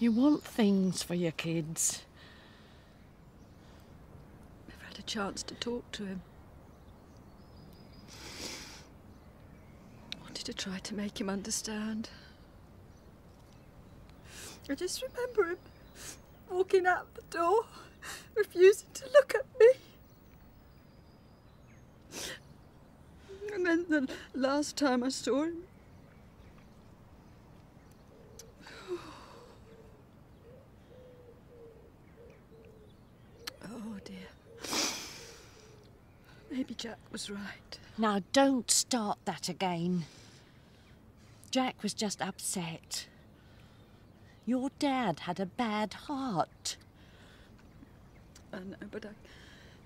You want things for your kids. Never had a chance to talk to him. Wanted to try to make him understand. I just remember him walking out the door, refusing to look at me. And then the last time I saw him, oh dear. Maybe Jack was right. Now, don't start that again. Jack was just upset. Your dad had a bad heart. I know, but I,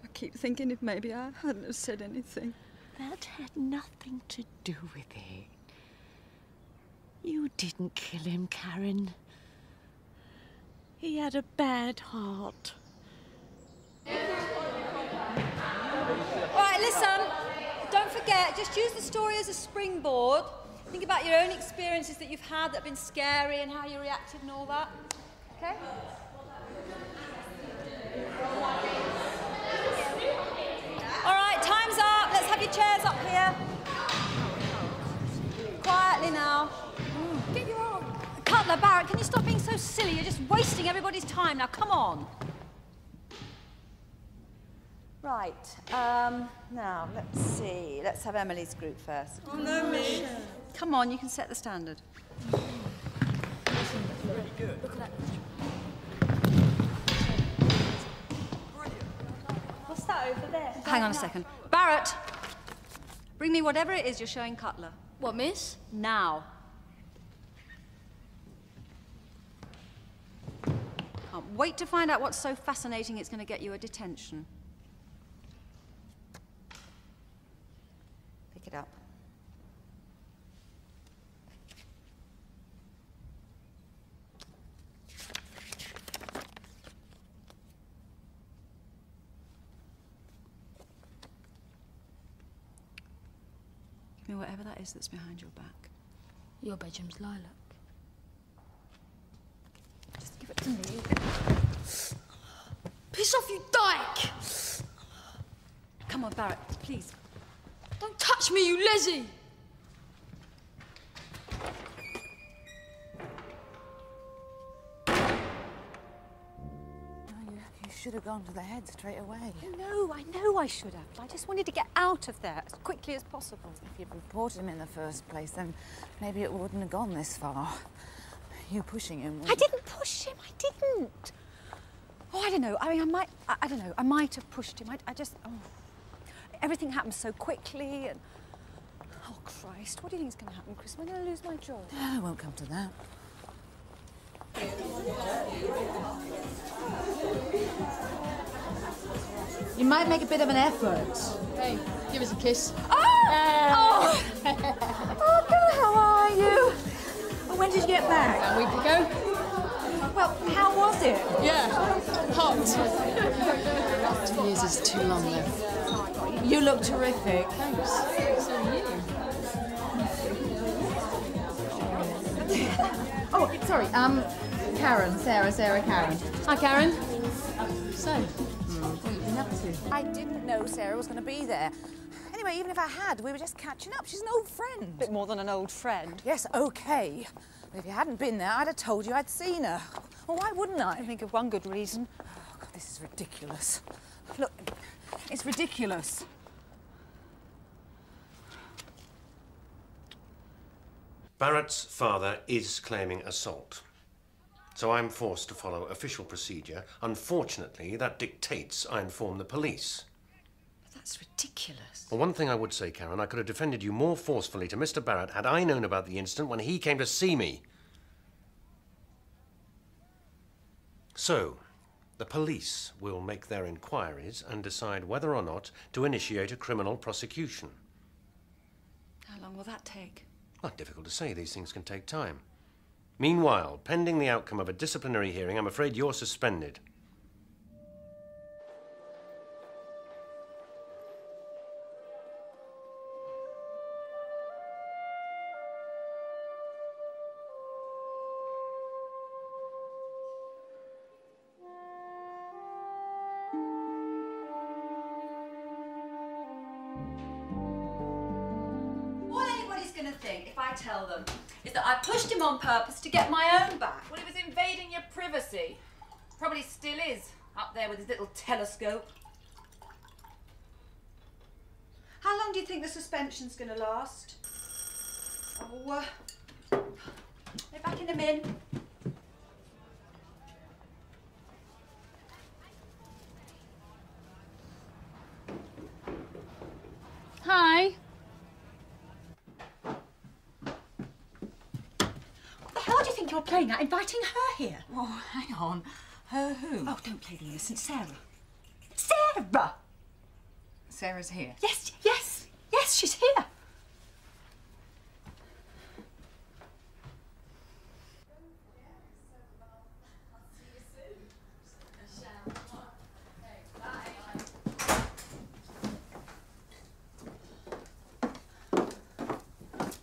I keep thinking if maybe I hadn't have said anything. That had nothing to do with it. You didn't kill him, Karen. He had a bad heart. All right, listen. Don't forget, just use the story as a springboard. Think about your own experiences that you've had that have been scary and how you reacted and all that. Okay? All right, time's up. Let's have your chairs up here. Quietly now. Mm. Get your arm. Cutler, Barrett, can you stop being so silly? You're just wasting everybody's time now. Come on. Right, um, now let's see. Let's have Emily's group first. Oh, no. Come on, you can set the standard. What's that over there? Hang on a second. Barrett! Bring me whatever it is you're showing Cutler. What, miss? Now. Can't wait to find out what's so fascinating it's going to get you a detention. Whatever that is that's behind your back. Your bedroom's lilac. Just give it to me. Piss off, you dyke! Come on, Barrett, please. Don't touch me, you lezzy! Should have gone to the head straight away. No, I know I should have. but I just wanted to get out of there as quickly as possible. If you'd reported him in the first place, then maybe it wouldn't have gone this far. You pushing him. I didn't push him. I didn't. Oh, I don't know. I mean, I might. I, I don't know. I might have pushed him. I, I just. Oh, everything happened so quickly, and oh Christ, what do you think is going to happen, Chris? Am I going to lose my job? No, it won't come to that. You might make a bit of an effort. Hey, give us a kiss. Oh! Oh, God, how are you? When did you get back? A week ago. Well, how was it? Yeah, hot. Two years is too long, though. You look terrific. Thanks. So do you. Oh, sorry. Um, Karen, Sarah, Sarah, Karen. Hi, Karen. So, what have you been up to? I didn't know Sarah was going to be there. Anyway, even if I had, we were just catching up. She's an old friend. A bit more than an old friend. Yes, okay. But if you hadn't been there, I'd have told you I'd seen her. Well, why wouldn't I? I think of one good reason. Oh, God, this is ridiculous. Look, it's ridiculous. Barrett's father is claiming assault. So I'm forced to follow official procedure. Unfortunately, that dictates I inform the police. But That's ridiculous. Well, one thing I would say, Karen, I could have defended you more forcefully to Mr. Barrett had I known about the incident when he came to see me. So, the police will make their inquiries and decide whether or not to initiate a criminal prosecution. How long will that take? Well, difficult to say. These things can take time. Meanwhile, pending the outcome of a disciplinary hearing, I'm afraid you're suspended. On purpose to get my own back. Well, it was invading your privacy. Probably still is, up there with his little telescope. How long do you think the suspension's going to last? Oh, uh, they're back in a min. Hi. What the hell do you think you're playing at, inviting her here? Oh, hang on. Her who? Oh, don't play the innocent, Sarah. Sarah! Sarah's here. Yes, yes, yes, she's here.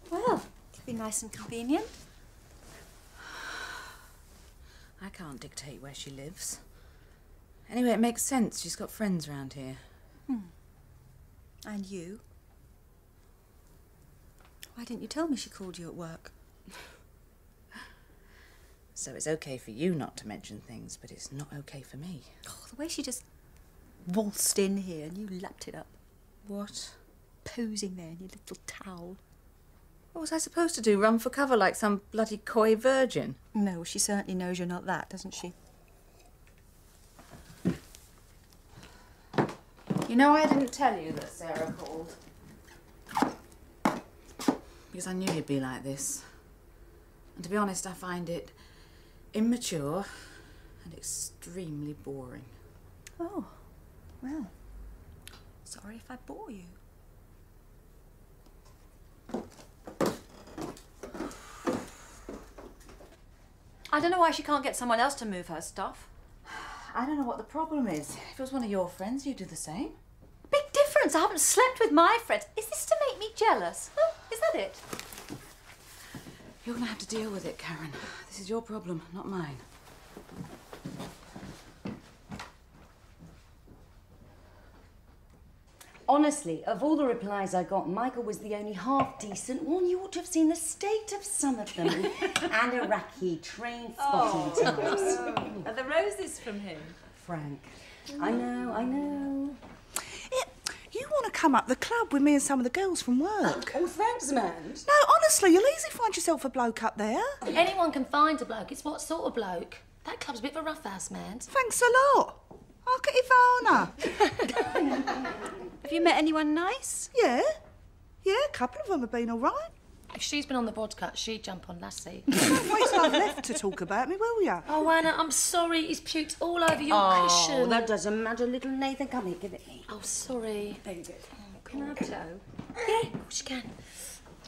Well, it'd be nice and convenient. I can't dictate where she lives. Anyway, it makes sense. She's got friends around here. Hmm. And you? Why didn't you tell me she called you at work? So it's okay for you not to mention things, but it's not okay for me. Oh, the way she just waltzed in here and you lapped it up. What? Posing there in your little towel. What was I supposed to do? Run for cover like some bloody coy virgin? No, she certainly knows you're not that, doesn't she? You know, I didn't tell you that Sarah called. Because I knew you'd be like this. And to be honest, I find it immature and extremely boring. Oh, well. Sorry if I bore you. I don't know why she can't get someone else to move her stuff. I don't know what the problem is. If it was one of your friends, you'd do the same. Big difference. I haven't slept with my friends. Is this to make me jealous? Huh? Is that it? You're gonna have to deal with it, Karen. This is your problem, not mine. Honestly, of all the replies I got, Michael was the only half decent one. You ought to have seen the state of some of them. Anaraki, train oh, spotting types. Are the roses from him? Frank. I know, I know. Eh, you want to come up the club with me and some of the girls from work? Oh, thanks, man. No, honestly, you'll easily find yourself a bloke up there. Anyone can find a bloke. It's what sort of bloke? That club's a bit of a rough house, man. Thanks a lot. I'll get Ivana. Have you met anyone nice? Yeah. Yeah, a couple of them have been all right. If she's been on the broadcast, she'd jump on Lassie. Don't wait till I've left to talk about me, will ya? Oh, Anna, I'm sorry. He's puked all over your oh, cushion. that doesn't matter, little Nathan. Come here, give it me. Oh, sorry. There you go. Can I have Joe? Yeah, of course you can.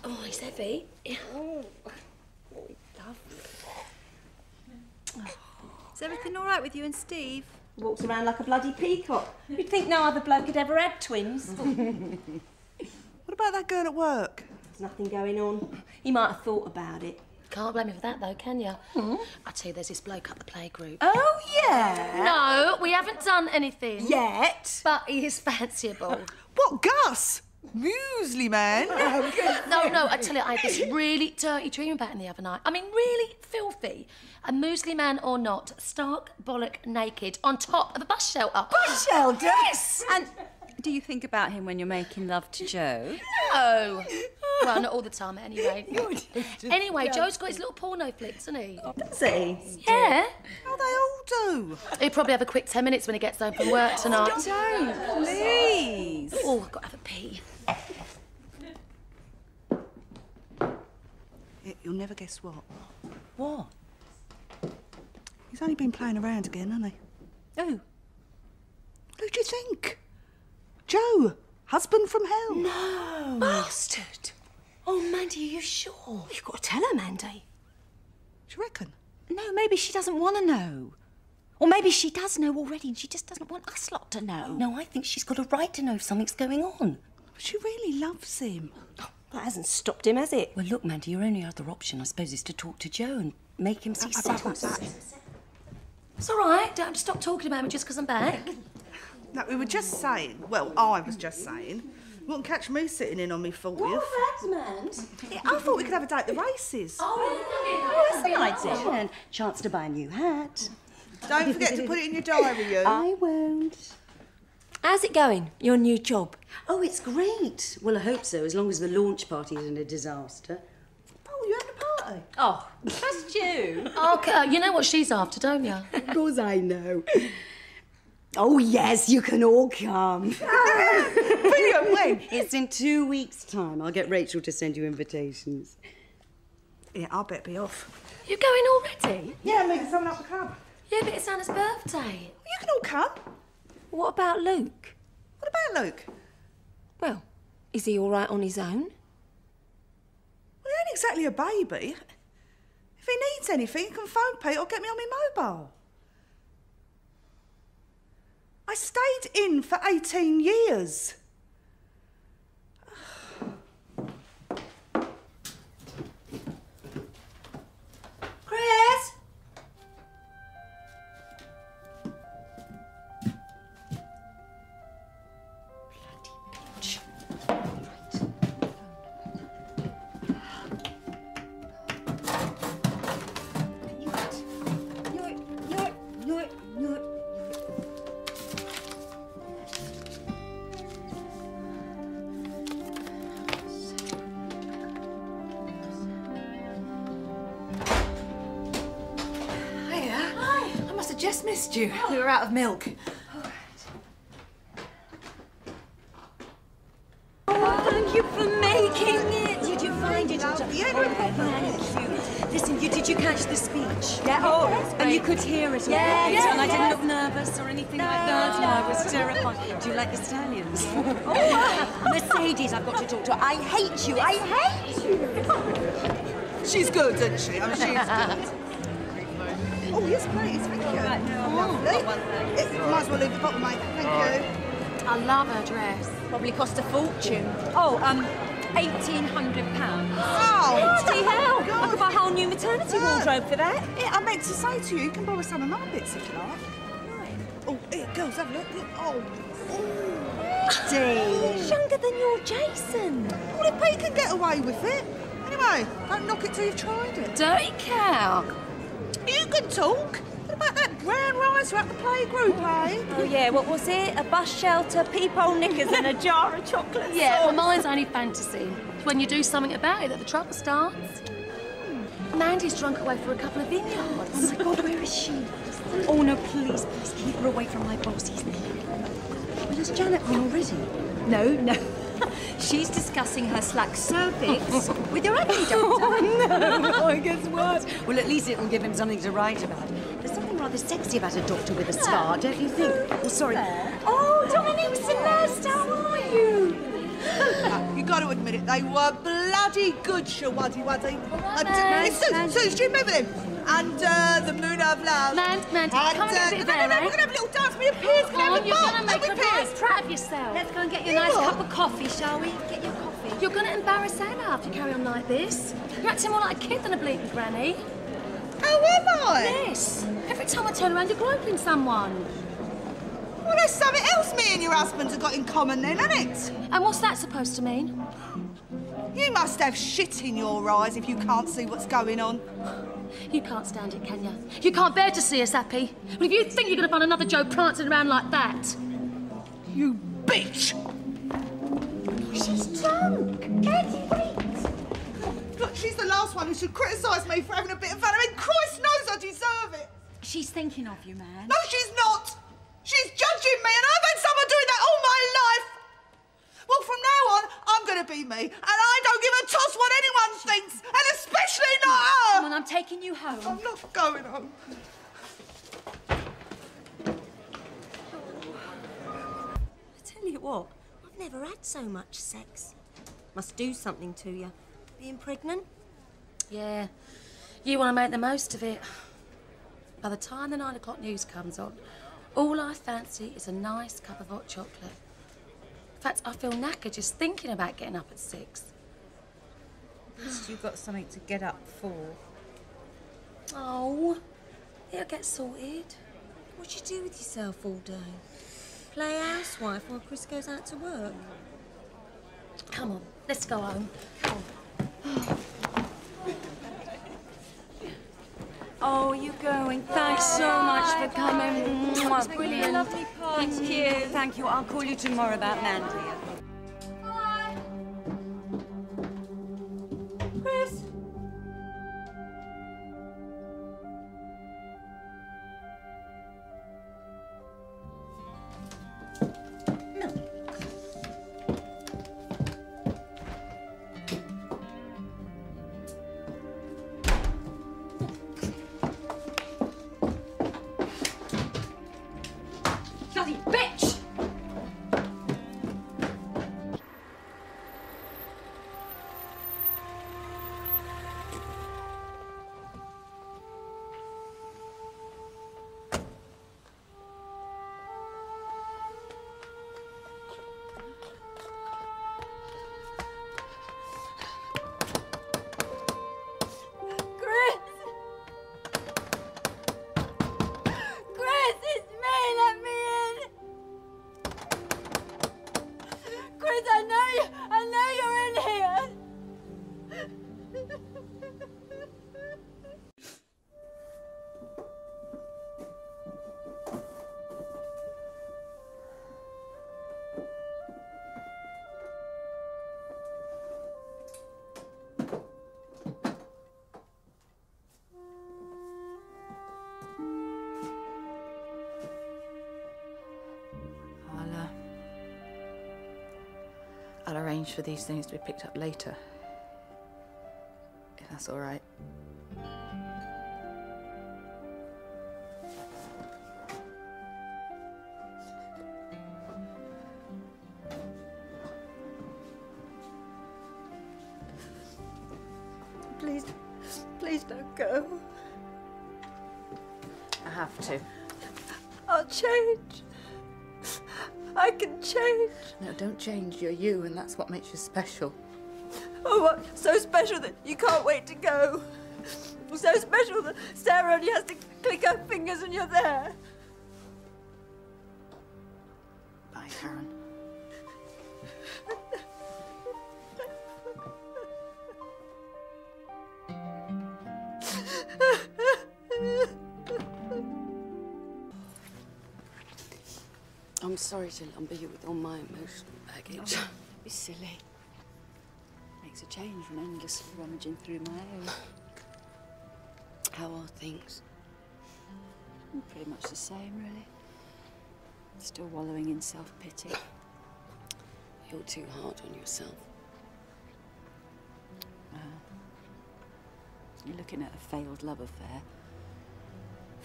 Oh, he's heavy. Yeah. Oh, is everything all right with you and Steve? Walks around like a bloody peacock. You'd think no other bloke had ever had twins. What about that girl at work? There's nothing going on. He might have thought about it. Can't blame me for that, though, can you? Mm-hmm. I tell you, there's this bloke at the playgroup. Oh, yeah? No, we haven't done anything. Yet? But he is fanciable. What, Gus? Muesli man? Oh, no, no, I tell you, I had this really dirty dream about him the other night. I mean, really filthy. A muesli man or not, stark bollock naked on top of a bus shelter. Bus shelter? Yes! And do you think about him when you're making love to Joe? No. well, not all the time, anyway. anyway, Joe's got his little porno flicks, hasn't he? Does he? Yeah. Oh, they all do. He'll probably have a quick 10 minutes when he gets home from work tonight. Oh, don't, please. Oh, I've got to have a pee. You'll never guess what. What? He's only been playing around again, hasn't he? Oh. Who do you think? Joe, husband from hell. No. Bastard. Oh, Mandy, are you sure? You've got to tell her, Mandy. Do you reckon? No, maybe she doesn't want to know. Or maybe she does know already and she just doesn't want us lot to know. No, I think she's got a right to know if something's going on. She really loves him. That hasn't stopped him, has it? Well, look, Mandy, your only other option, I suppose, is to talk to Joe and make him see ah, ah, ah, sense. It's all right. Don't have to stop talking about me just because I'm back. No, we were just saying, well, I was just saying, you wouldn't catch me sitting in on me 40th. man? Yeah, I thought we could have a day at the races. Oh, oh that's an idea. And chance to buy a new hat. Don't forget to put it in your diary, you. I won't. How's it going, your new job? Oh, it's great. Well, I hope so, as long as the launch party isn't a disaster. Oh, you're having a party? Oh, that's you. Okay, uh, you know what she's after, don't you? Of course I know. Oh, yes, you can all come. Brilliant, when? It's in two weeks' time. I'll get Rachel to send you invitations. Yeah, I'll bet be off. You're going already? Yeah, I'm meeting someone up the club. Yeah, but it's Anna's birthday. You can all come. What about Luke? What about Luke? Well, is he all right on his own? Well, he ain't exactly a baby. If he needs anything, he can phone Pete or get me on my mobile. I stayed in for 18 years. Maternity for that. Yeah, I meant to say to you, you can borrow some of my bits if you like. Oh, here, girls, have a look. Look. Oh, oh. He's younger than your Jason. Well, if Pete can get away with it. Anyway, don't knock it till you've tried it. Dirty cow. You can talk. What about that brown rice at the playgroup, eh? Oh yeah, what was it? A bus shelter, peephole knickers, and a jar of chocolate. Yeah, well, mine's only fantasy. It's when you do something about it that the trouble starts. Mandy's drunk away for a couple of vineyards. Oh my God, where is she? Oh no, please, please keep her away from my boss. boss's Well, has Janet gone already? No, no. She's discussing her slack cervix with your acne doctor. Oh no, oh, it gets worse. Well, at least it'll give him something to write about. There's something rather sexy about a doctor with a scar, don't you think? Oh, sorry. Oh, Dominique Celeste, how are you? Got to admit it, they were bloody good, Showaddywaddy. right, And, uh, man. it's Suze, Suze, do you remember them? And uh, the moon of love. Man, man, and, come and get a bit of no, no, air, no, eh? we're gonna have a little dance. Me and Piers can have a you're gonna make Don't a nice prat of yourself. Let's go and get you a nice what? cup of coffee, shall we? Get your coffee. You're gonna embarrass Anna if you carry on like this. You're acting more like a kid than a bleeping granny. Oh, am I? Yes. Every time I turn around, you're groping someone. Well, there's something else me and your husband have got in common then, isn't it? And what's that supposed to mean? You must have shit in your eyes if you can't see what's going on. You can't stand it, can you? You can't bear to see us happy. Well, if you think you're gonna find another Joe prancing around like that, You bitch! she's drunk. Eddie, wait. Look, she's the last one who should criticise me for having a bit of fun. I mean, Christ knows I deserve it. She's thinking of you, man. No, she's not. She's judging me, and I've had someone doing that all my life. Well, from now on, I'm going to be me, and I don't give a toss what anyone thinks, and especially not her. Come on, I'm taking you home. I'm not going home. I tell you what, I've never had so much sex. Must do something to you. Being pregnant? Yeah, you want to make the most of it. By the time the nine o'clock news comes on, all I fancy is a nice cup of hot chocolate. In fact, I feel knackered just thinking about getting up at six. At least you've got something to get up for. Oh, it'll get sorted. What do you do with yourself all day? Play housewife while Chris goes out to work? Come on, let's go home. Come on. Oh, you're going? Thanks so much for coming. Mwah, It's been a lovely party. Thank you. Thank you. I'll call you tomorrow about Mandy. Bye. Chris? Arrange for these things to be picked up later. If that's all right. Don't change. You're you, and that's what makes you special. Oh, what? So special that you can't wait to go. So special that Sarah only has to click her fingers and you're there. Sorry to lumber you with all my emotional baggage. Don't be silly. Makes a change from endlessly rummaging through my own. How are things? Mm, pretty much the same, really. Still wallowing in self-pity. You're too hard on yourself. Well, you're looking at a failed love affair,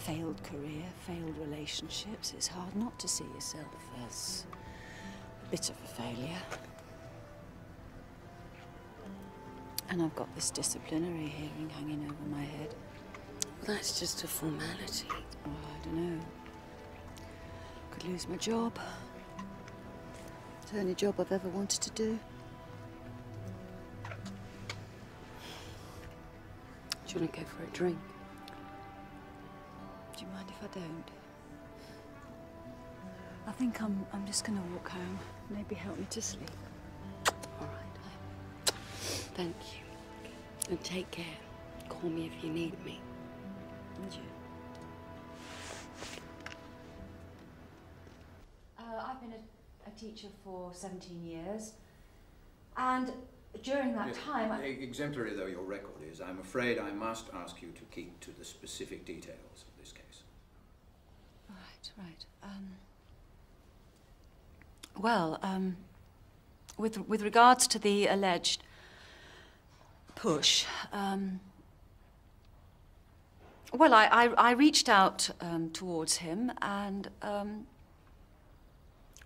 failed career, failed relationships. It's hard not to see yourself as a bit of a failure. And I've got this disciplinary hearing hanging over my head. Well, That's just a formality. Oh, I don't know. Could lose my job. It's the only job I've ever wanted to do. Do you want to go for a drink? Do you mind if I don't? I think I'm, I'm just going to walk home. Maybe help me to sleep. All right. Thank you. And take care. Call me if you need me. And you? Uh, I've been a, a teacher for 17 years. And during that Yes, time, I... Exemplary though your record is, I'm afraid I must ask you to keep to the specific details of this case. Right, right. Um, well, um, with, with regards to the alleged push, um, well, I, I, I reached out um, towards him and, um,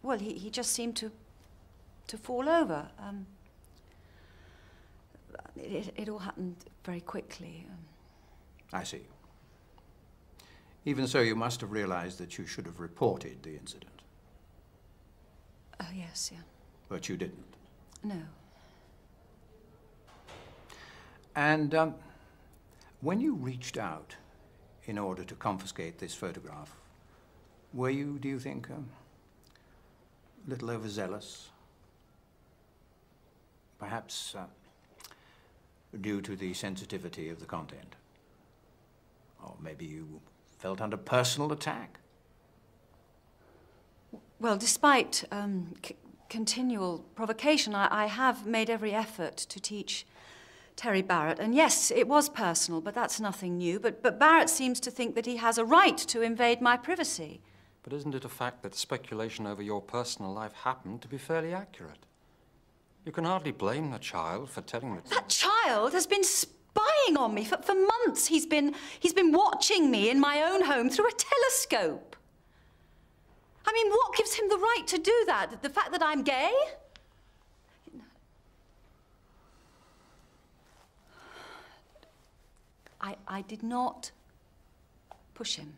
well, he, he just seemed to, to fall over. Um, it, it all happened very quickly. I see. Even so, you must have realized that you should have reported the incident, oh, yes, yeah. but you didn't. No. And um, when you reached out in order to confiscate this photograph, were you, do you think, um, a little overzealous? Perhaps uh, due to the sensitivity of the content? Or maybe you felt under personal attack? Well, despite um, c- continual provocation, I, I have made every effort to teach Terry Barrett. And yes, it was personal, but that's nothing new. But, but Barrett seems to think that he has a right to invade my privacy. But isn't it a fact that speculation over your personal life happened to be fairly accurate? You can hardly blame the child for telling the That child has been spying on me for, for months. He's been, he's been watching me in my own home through a telescope. I mean, what gives him the right to do that? The fact that I'm gay? I, I did not push him.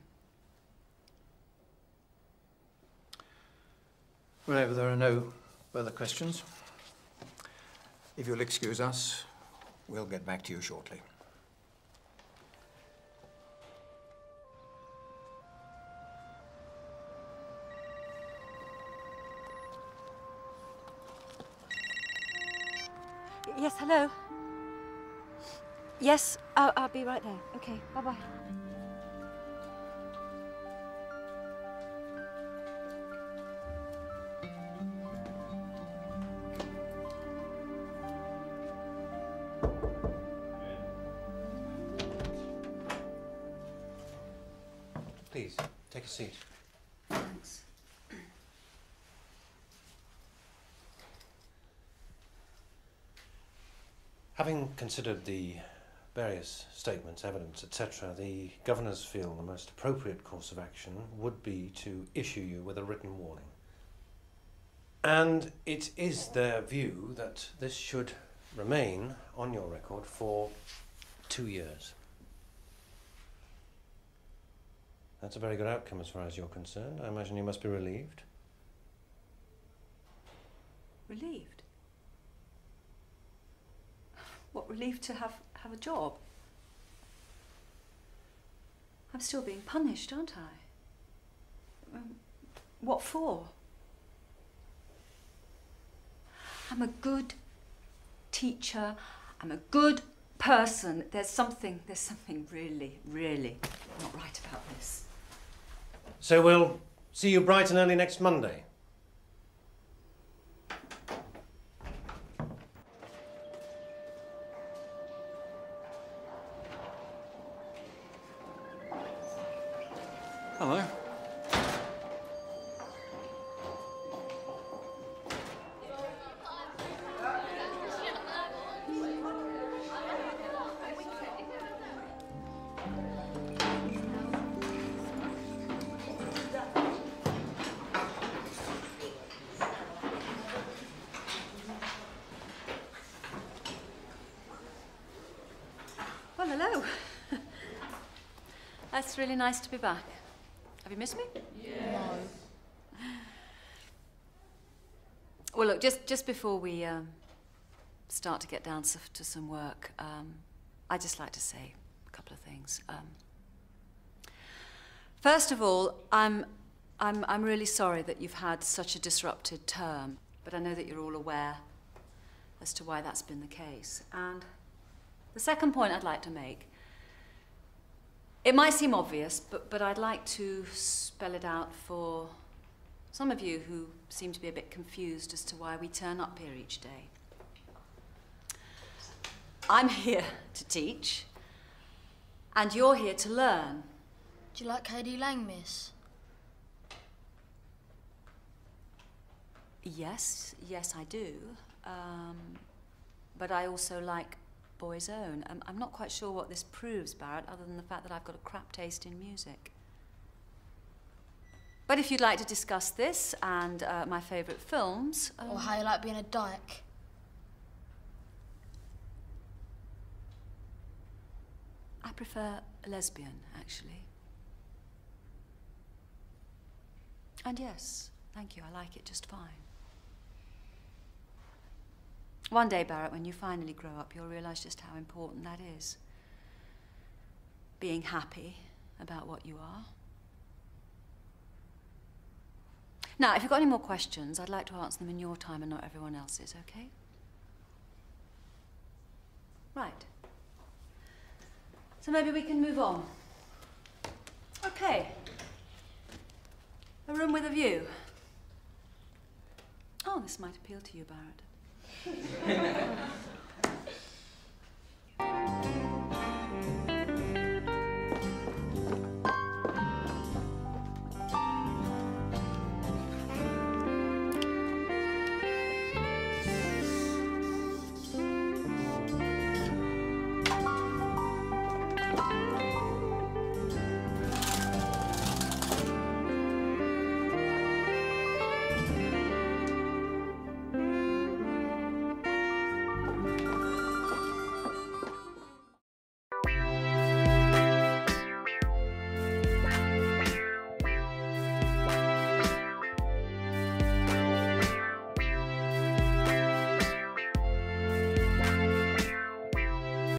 If there are no further questions, if you'll excuse us, we'll get back to you shortly. Yes, hello. Yes, I'll, I'll be right there. Okay, bye bye considered the various statements, evidence, etc., the governors feel the most appropriate course of action would be to issue you with a written warning. And it is their view that this should remain on your record for two years. That's a very good outcome as far as you're concerned. I imagine you must be relieved. Relieved? Relieved to have, have a job? I'm still being punished, aren't I? Um, what for? I'm a good teacher. I'm a good person. There's something, there's something really, really not right about this. So we'll see you bright and early next Monday. Nice to be back. Have you missed me? No. Well, look, just, just before we um, start to get down to, to some work, um, I'd just like to say a couple of things. Um, first of all, I'm, I'm, I'm really sorry that you've had such a disrupted term, but I know that you're all aware as to why that's been the case. And the second point I'd like to make it might seem obvious, but, but I'd like to spell it out for some of you who seem to be a bit confused as to why we turn up here each day. I'm here to teach, and you're here to learn. Do you like KD Lang, miss? Yes, yes, I do. Um, but I also like Boyzone. Um, I'm not quite sure what this proves, Barrett, other than the fact that I've got a crap taste in music. But if you'd like to discuss this and uh, my favourite films. Um, Or how you like being a dyke? I prefer a lesbian, actually. And yes, thank you, I like it just fine. One day, Barrett, when you finally grow up, you'll realise just how important that is. Being happy about what you are. Now, if you've got any more questions, I'd like to answer them in your time and not everyone else's, okay? Right. So maybe we can move on. Okay. A room with a view. Oh, this might appeal to you, Barrett. Thank you.